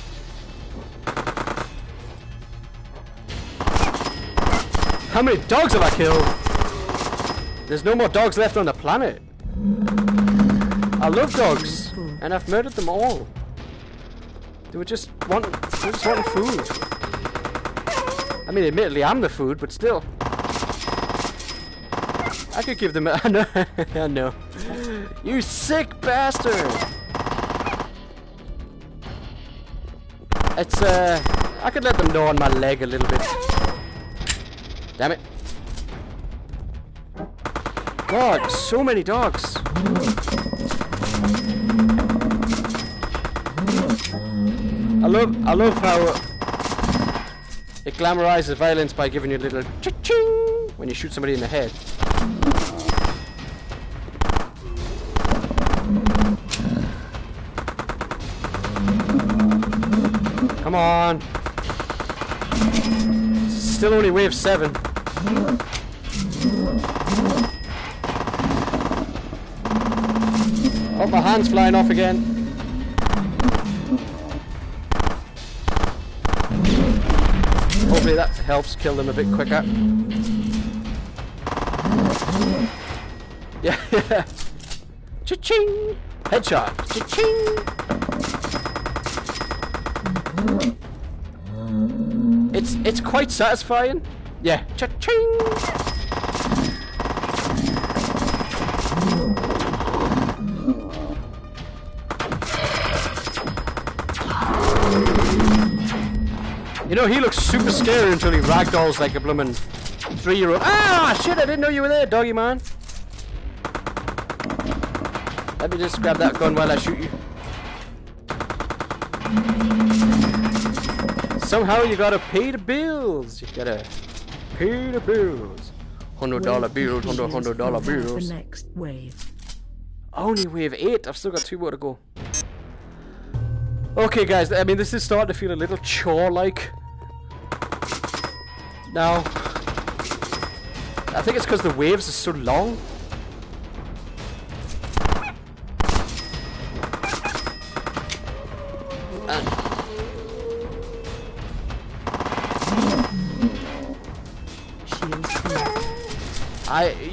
How many dogs have I killed? There's no more dogs left on the planet. I love dogs, and I've murdered them all. They were just wanting, were just wanting food. I mean, admittedly, I'm the food, but still. I could give them. A, I. I know. You sick bastard! It's uh, I could let them know on my leg a little bit. Damn it! God, so many dogs. I love I love how it glamorizes violence by giving you a little cha-ching when you shoot somebody in the head. Come on. Still only wave 7. Oh, my hand's flying off again. Hopefully that helps kill them a bit quicker. Yeah, yeah. Cha-ching! Headshot! Cha-ching! Quite satisfying. Yeah. Cha-ching! You know, he looks super scary until he ragdolls like a bloomin' three-year-old. Ah, shit, I didn't know you were there, doggy man. Let me just grab that gun while I shoot you. Somehow you gotta pay the bills. You gotta pay the bills. Hundred dollar bills, hundred hundred dollar bills. The next wave. Only wave 8. I've still got two more to go. Okay, guys. I mean, this is starting to feel a little chore-like. Now, I think it's because the waves are so long.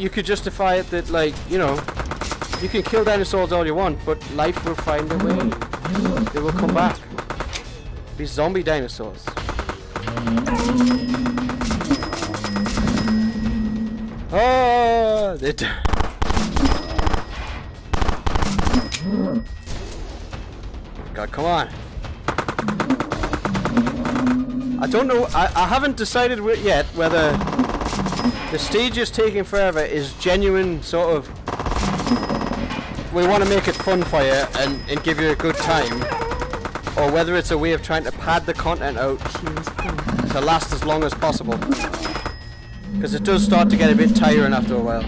You could justify it that, like, you know, you can kill dinosaurs all you want, but life will find a way. They will come back. Be zombie dinosaurs. Oh, they d- God, come on. I don't know. I, I haven't decided yet whether the stage is taking forever is genuine sort of. We want to make it fun for you and, and give you a good time. Or whether it's a way of trying to pad the content out to last as long as possible. Because it does start to get a bit tiring after a while.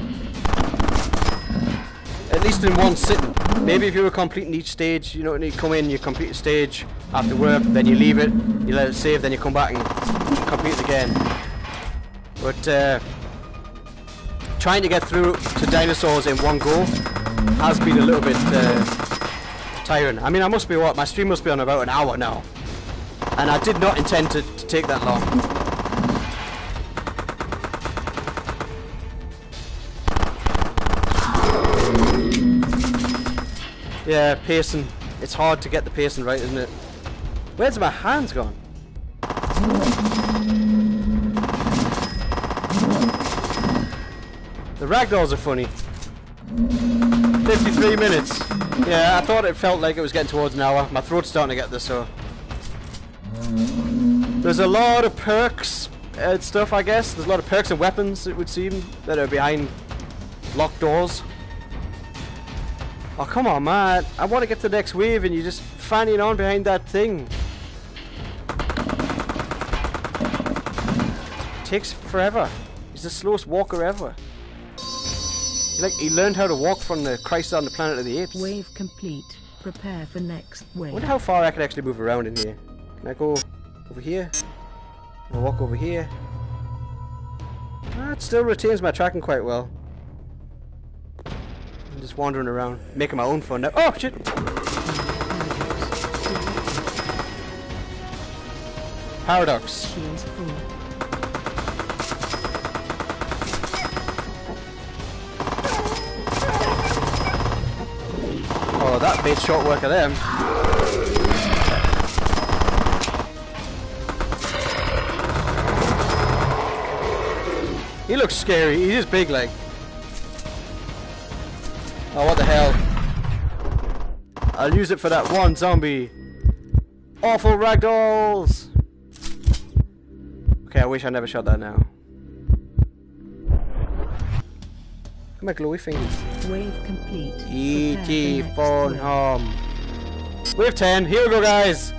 At least in one sitting. Maybe if you were completing each stage you know you come in you complete a stage after work then you leave it you let it save then you come back and complete it again. But uh, trying to get through to dinosaurs in one go has been a little bit uh, tiring. I mean, I must be what? My stream must be on about an hour now. And I did not intend to, to take that long. Yeah, pacing. It's hard to get the pacing right, isn't it? Where's my hands gone? The ragdolls are funny. 53 minutes. Yeah, I thought it felt like it was getting towards an hour. My throat's starting to get this, so. There's a lot of perks and stuff, I guess. There's a lot of perks and weapons, it would seem, that are behind locked doors. Oh, come on, man. I want to get to the next wave and you're just fanning on behind that thing. takes forever. He's the slowest walker ever. He, like he learned how to walk from the Christ on the Planet of the Apes. Wave complete. Prepare for next I wave. wonder how far I can actually move around in here. Can I go over here? Can I walk over here? Ah, it still retains my tracking quite well. I'm just wandering around, making my own fun now. Oh shit! Paradox. Shields made short work of them. He looks scary. He's just big, like. Oh, what the hell? I'll use it for that one zombie. Awful ragdolls! Okay, I wish I never shot that now. On, glowy fingers. Wave complete. E.T. Phone home. Wave 10. Here we go, guys.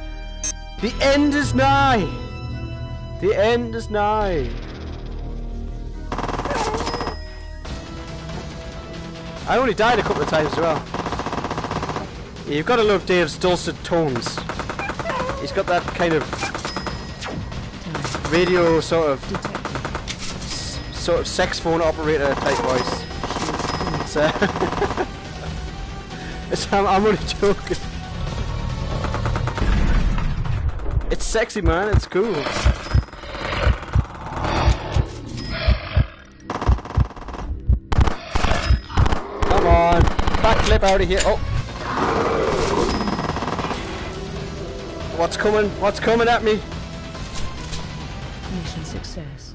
The end is nigh! The end is nigh! I only died a couple of times as well. You've got to love Dave's dulcet tones. He's got that kind of radio sort of sort of sex phone operator type voice. It's, I'm, I'm only joking. It's sexy, man. It's cool. Come on, backflip out of here. Oh, what's coming? What's coming at me? Mission success.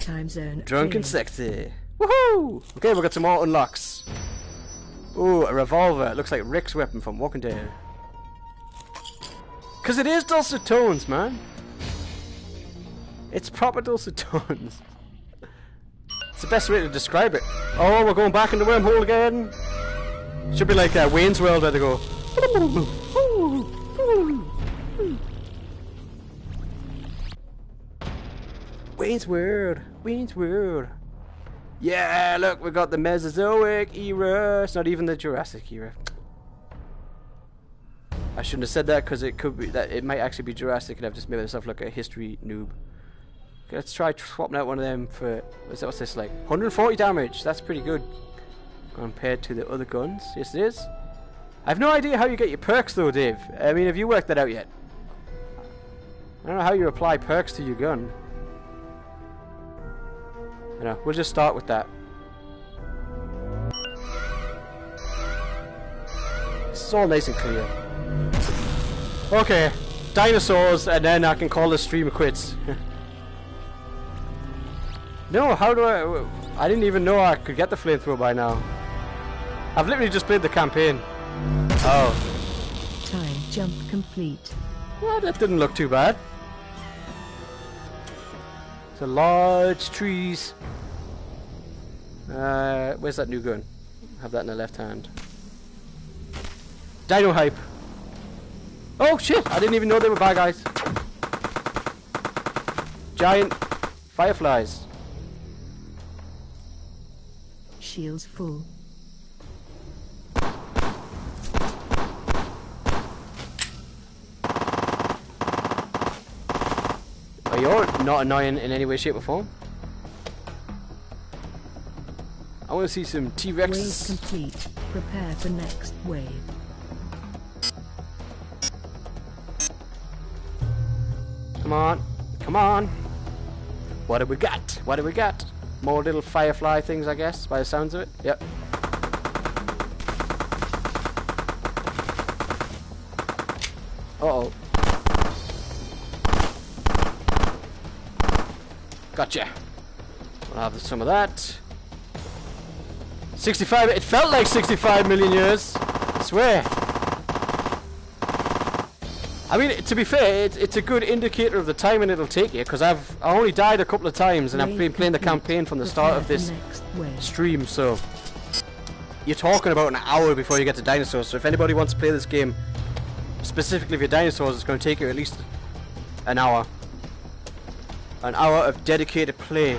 Time zone. Drunk and sexy. Woohoo! Okay, we've got some more unlocks. Ooh, a revolver. It looks like Rick's weapon from Walking Dead. Because it is dulcet tones, man. It's proper dulcet tones. It's the best way to describe it. Oh, we're going back in the wormhole again. Should be like uh, Wayne's World where they go. Wayne's World. Wayne's World. Yeah, look, we got the Mesozoic era. It's not even the Jurassic era. I shouldn't have said that because it could be that it might actually be Jurassic, and I've just made myself look like a history noob. Okay, let's try swapping out one of them for what's, what's this like? 140 damage. That's pretty good compared to the other guns. Yes, it is. I have no idea how you get your perks though, Dave. I mean, have you worked that out yet? I don't know how you apply perks to your gun. You know, we'll just start with that. This is all nice and clear. Okay, dinosaurs, and then I can call the stream quits. no, how do I? I didn't even know I could get the flamethrower by now. I've literally just played the campaign. Oh, Time jump complete. well, that didn't look too bad. A large trees. Uh, where's that new gun? Have that in the left hand. Dino hype. Oh shit! I didn't even know they were bad guys. Giant fireflies. Shields full. Are not annoying in any way, shape, or form? I want to see some T-Rex. Wave complete. Prepare for next wave. Come on, come on. What do we got? What do we got? More little firefly things, I guess, by the sounds of it. Yep. Uh oh. Gotcha. We'll have some of that. 65. It felt like 65 million years. I swear. I mean, to be fair, it's, it's a good indicator of the time and it'll take you, because I've I only died a couple of times, and I've been playing the campaign from the start of this stream, so you're talking about an hour before you get to dinosaurs. So if anybody wants to play this game, specifically for dinosaurs, it's going to take you at least an hour. An hour of dedicated play.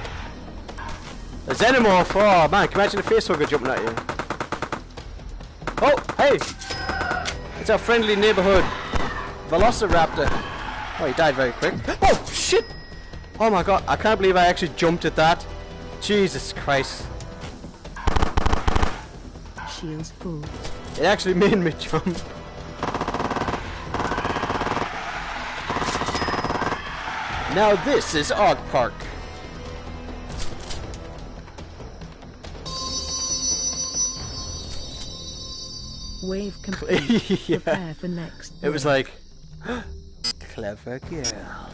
A xenomorph! Oh man, can you imagine a facehugger jumping at you? Oh, hey! It's our friendly neighborhood Velociraptor. Oh, he died very quick. Oh, shit! Oh my god, I can't believe I actually jumped at that. Jesus Christ. Shields full. It actually made me jump. Now this is Og Park. Wave complete. yeah. Prepare for next It was like, clever girl.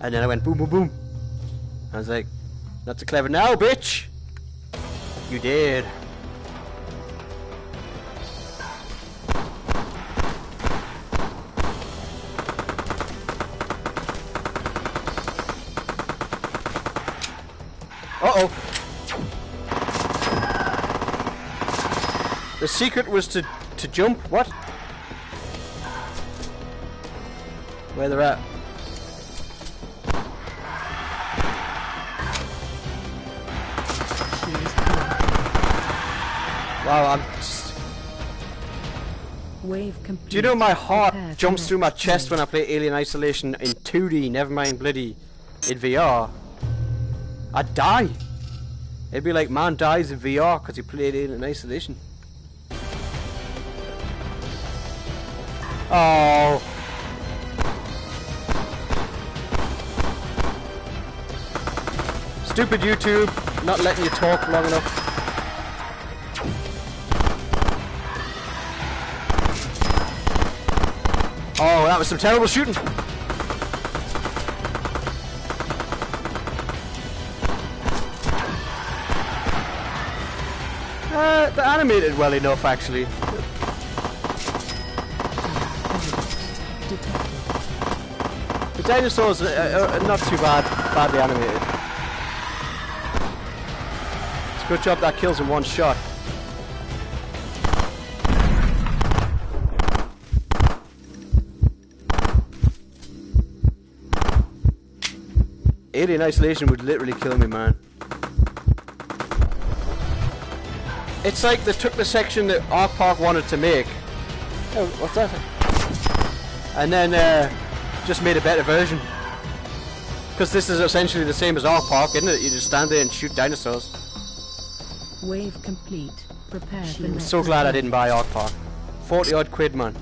And then I went boom, boom, boom. I was like, not so clever now, bitch. You did. The secret was to to jump. What? Where they're at. Wow, I'm just... Wave complete. Do you know my heart Prepare jumps through my next chest when I play Alien Isolation in 2D, never mind bloody in VR? I'd die. It'd be like man dies in VR because he played Alien Isolation. Oh. Stupid YouTube, not letting you talk long enough. Oh, that was some terrible shooting. Uh, they're animated well enough, actually. Dinosaurs are, are, are not too bad, badly animated. It's a good job that kills in one shot. Alien Isolation would literally kill me, man. It's like they took the section that Ark Park wanted to make. Oh, what's that? And then uh, just made a better version. Because this is essentially the same as Ark Park, isn't it? You just stand there and shoot dinosaurs. Wave complete. Prepare for I'm so glad I didn't buy Ark Park. 40 odd quid, man.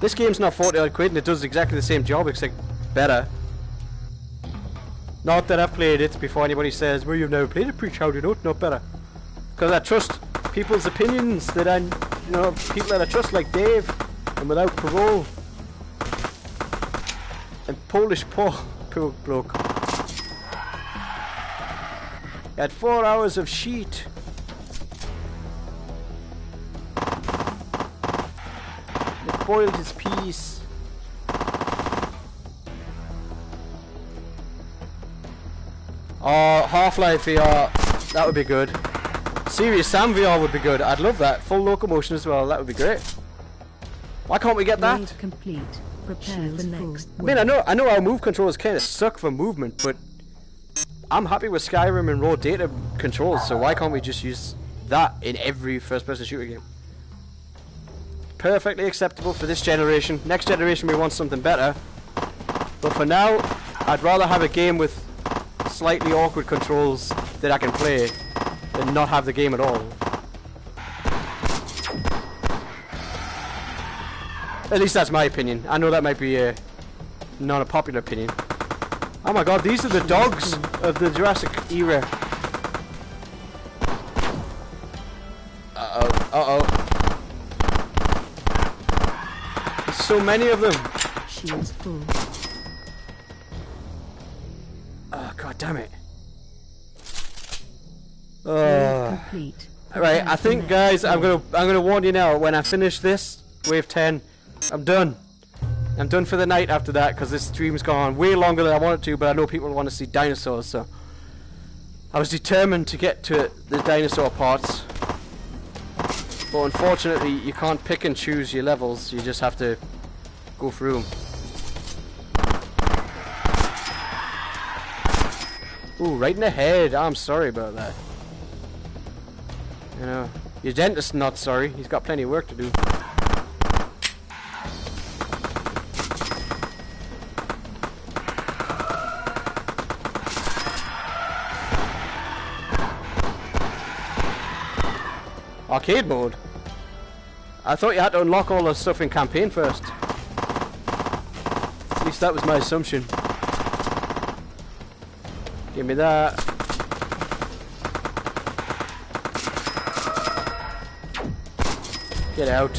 This game's not 40 odd quid and it does exactly the same job, except better. Not that I've played it before anybody says, well, you've never played it, preach, how do you know it's not better? Because I trust people's opinions that I, you know, people that I trust, like Dave, and without parole. Polish poor, bloke. He had four hours of sheet. It boiled his peas. Oh, Half-Life VR, that would be good. Serious Sam VR would be good. I'd love that. Full locomotion as well. That would be great. Why can't we get that? Complete. Prepare for next I mean, I know, I know our move controls kind of suck for movement, but I'm happy with Skyrim and raw data controls. So why can't we just use that in every first-person shooter game? Perfectly acceptable for this generation. Next generation, we want something better. But for now, I'd rather have a game with slightly awkward controls that I can play than not have the game at all. At least that's my opinion. I know that might be a not a popular opinion. Oh my god, these are the dogs of the Jurassic era. Uh oh, uh oh. There's so many of them. Shields full. Oh god damn it. Wave Oh. complete. Right, I think guys, I'm gonna I'm gonna warn you now. When I finish this wave 10, I'm done. I'm done for the night after that because this stream's gone way longer than I wanted to. But I know people want to see dinosaurs, so I was determined to get to the dinosaur parts. But unfortunately, you can't pick and choose your levels. You just have to go through them. Ooh, right in the head. I'm sorry about that. You know, your dentist's not sorry. He's got plenty of work to do. Arcade mode? I thought you had to unlock all the stuff in campaign first. At least that was my assumption. Give me that. Get out.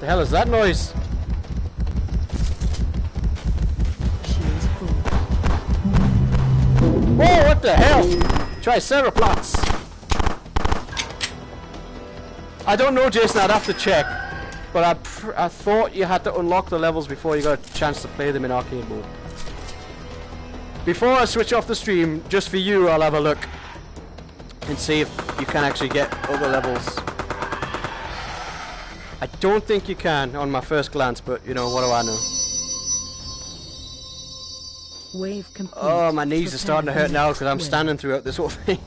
The hell is that noise? Whoa, what the hell? Try Triceratops. I don't know, Jason. I'd have to check. But I, I thought you had to unlock the levels before you got a chance to play them in arcade mode. Before I switch off the stream, just for you, I'll have a look and see if you can actually get other levels. I don't think you can on my first glance, but you know, what do I know? Wave complete. Oh, my knees Prepare are starting to hurt now because I'm standing throughout this whole thing.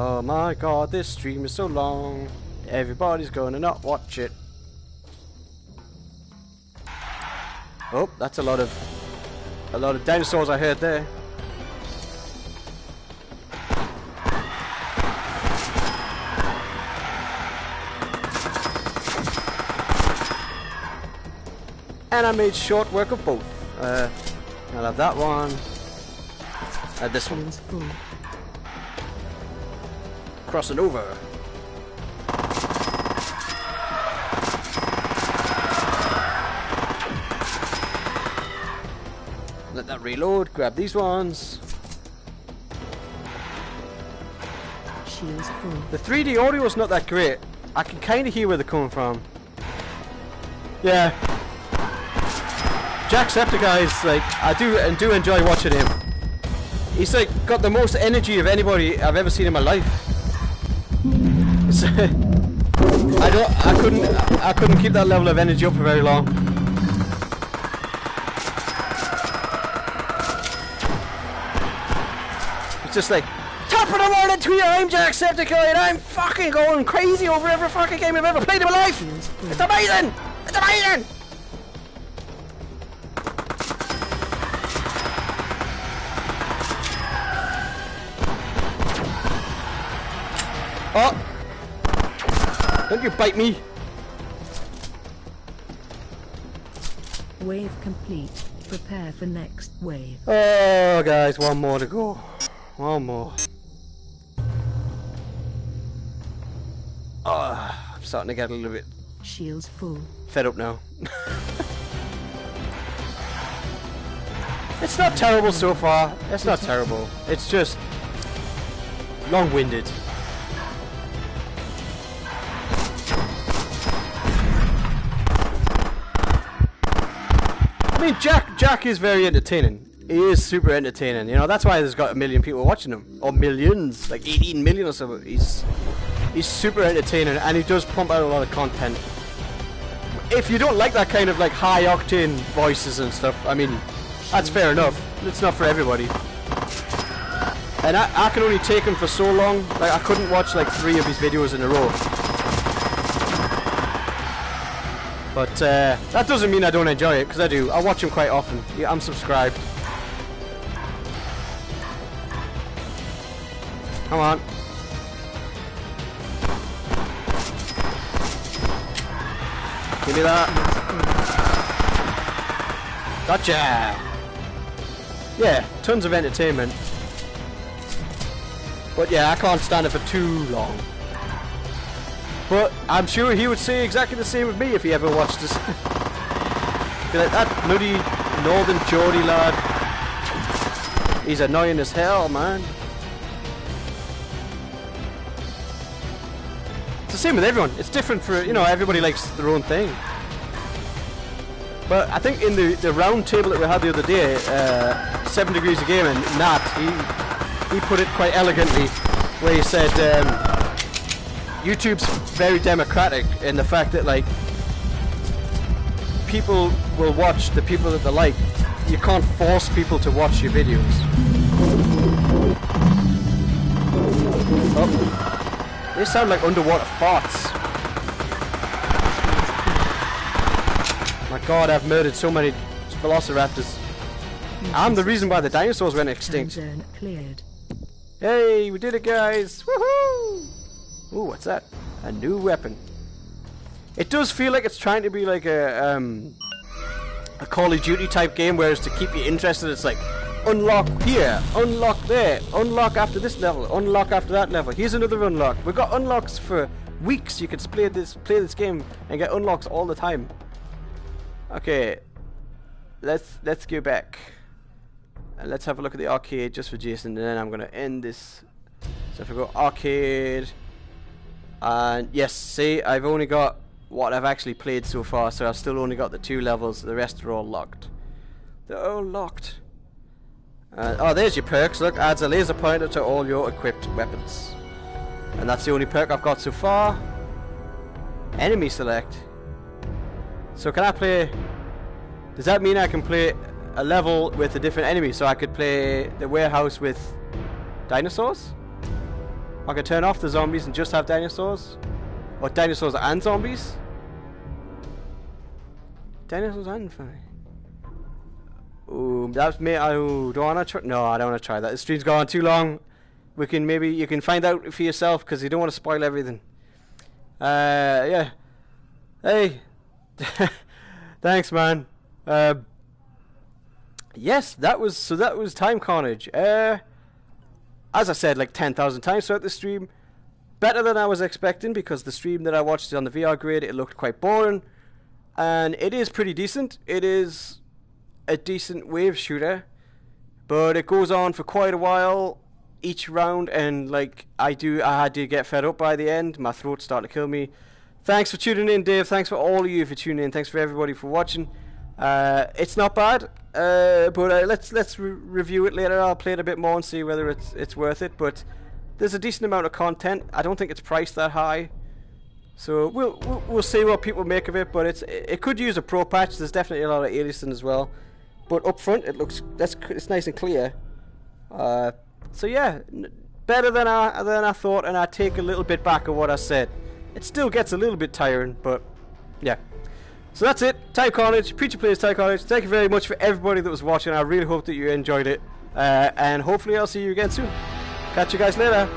Oh my god, this stream is so long. Everybody's gonna not watch it. Oh, that's a lot of a lot of dinosaurs I heard there. And I made short work of both. Uh, I'll have that one. And this one. Crossing over. Let that reload, grab these ones. Shields full. The 3D audio is not that great. I can kind of hear where they're coming from. Yeah. Jacksepticeye like I do and do enjoy watching him. He's like got the most energy of anybody I've ever seen in my life. I don't I couldn't I couldn't keep that level of energy up for very long. It's just like top of the morning to you, I'm Jacksepticeye and I'm fucking going crazy over every fucking game I've ever played in my life! It's amazing! It's amazing! Oh! Don't you bite me! Wave complete. Prepare for next wave. Oh, guys, one more to go. One more. Oh, I'm starting to get a little bit Shields full. fed up now. it's not terrible so far. It's not terrible. It's just long-winded. I mean, Jack Jack is very entertaining. He is super entertaining. You know, that's why there's got a million people watching him, or millions, like 18 million or something. He's he's super entertaining, and he does pump out a lot of content. If you don't like that kind of like high octane voices and stuff, I mean, that's fair enough. It's not for everybody. And I, I can only take him for so long. Like I couldn't watch like three of his videos in a row. But uh, that doesn't mean I don't enjoy it, because I do. I watch him quite often. Yeah, I'm subscribed. Come on. Give me that. Gotcha! Yeah, tons of entertainment. But yeah, I can't stand it for too long. But I'm sure he would say exactly the same with me if he ever watched this. Be like, that nutty northern Geordie lad. He's annoying as hell, man. It's the same with everyone. It's different for, you know, everybody likes their own thing. But I think in the, the round table that we had the other day, uh, Seven Degrees of Gaming, Nat, he, he put it quite elegantly, where he said, um, YouTube's very democratic in the fact that like people will watch the people that they like. You can't force people to watch your videos. Oh, they sound like underwater farts. My God, I've murdered so many velociraptors. I'm the reason why the dinosaurs went extinct. Hey, we did it, guys! Woohoo! Ooh, what's that? A new weapon. It does feel like it's trying to be like a um, a Call of Duty type game, whereas to keep you interested, it's like unlock here, unlock there, unlock after this level, unlock after that level. Here's another unlock. We've got unlocks for weeks. You could play this play this game and get unlocks all the time. Okay, let's let's go back and let's have a look at the arcade just for Jason, and then I'm gonna end this. So if I go arcade, and yes, see, I've only got what I've actually played so far, so I've still only got the two levels. The rest are all locked. They're all locked. Uh, oh, there's your perks. Look, adds a laser pointer to all your equipped weapons, and that's the only perk I've got so far. Enemy select. So can I play Does that mean I can play a level with a different enemy? So I could play the warehouse with dinosaurs? I could turn off the zombies and just have dinosaurs? Or dinosaurs and zombies? Dinosaurs and. Ooh, that's me. I don't wanna try. No, I don't wanna try that. The stream's gone too long. We can maybe you can find out for yourself because you don't want to spoil everything. Uh, yeah. Hey, thanks, man. Uh, yes, that was so. That was Time Carnage. Uh, as I said, like ten thousand times throughout the stream. Better than I was expecting because the stream that I watched on the VR grid it looked quite boring, and it is pretty decent. It is a decent wave shooter, but it goes on for quite a while each round, and like I do, I had to get fed up by the end. My throat started to kill me. Thanks for tuning in, Dave. Thanks for all of you for tuning in. Thanks for everybody for watching. Uh, it's not bad, uh, but uh, let's let's re- review it later. I'll play it a bit more and see whether it's it's worth it. But there's a decent amount of content. I don't think it's priced that high, so we'll we'll, we'll see what people make of it. But it's it could use a pro patch. There's definitely a lot of aliasing as well, but up front it looks that's it's nice and clear. Uh, so yeah, better than I than I thought, and I take a little bit back of what I said. It still gets a little bit tiring, but yeah. So that's it. Time Carnage, Preacher Plays Time Carnage. Thank you very much for everybody that was watching. I really hope that you enjoyed it. Uh, and hopefully I'll see you again soon. Catch you guys later.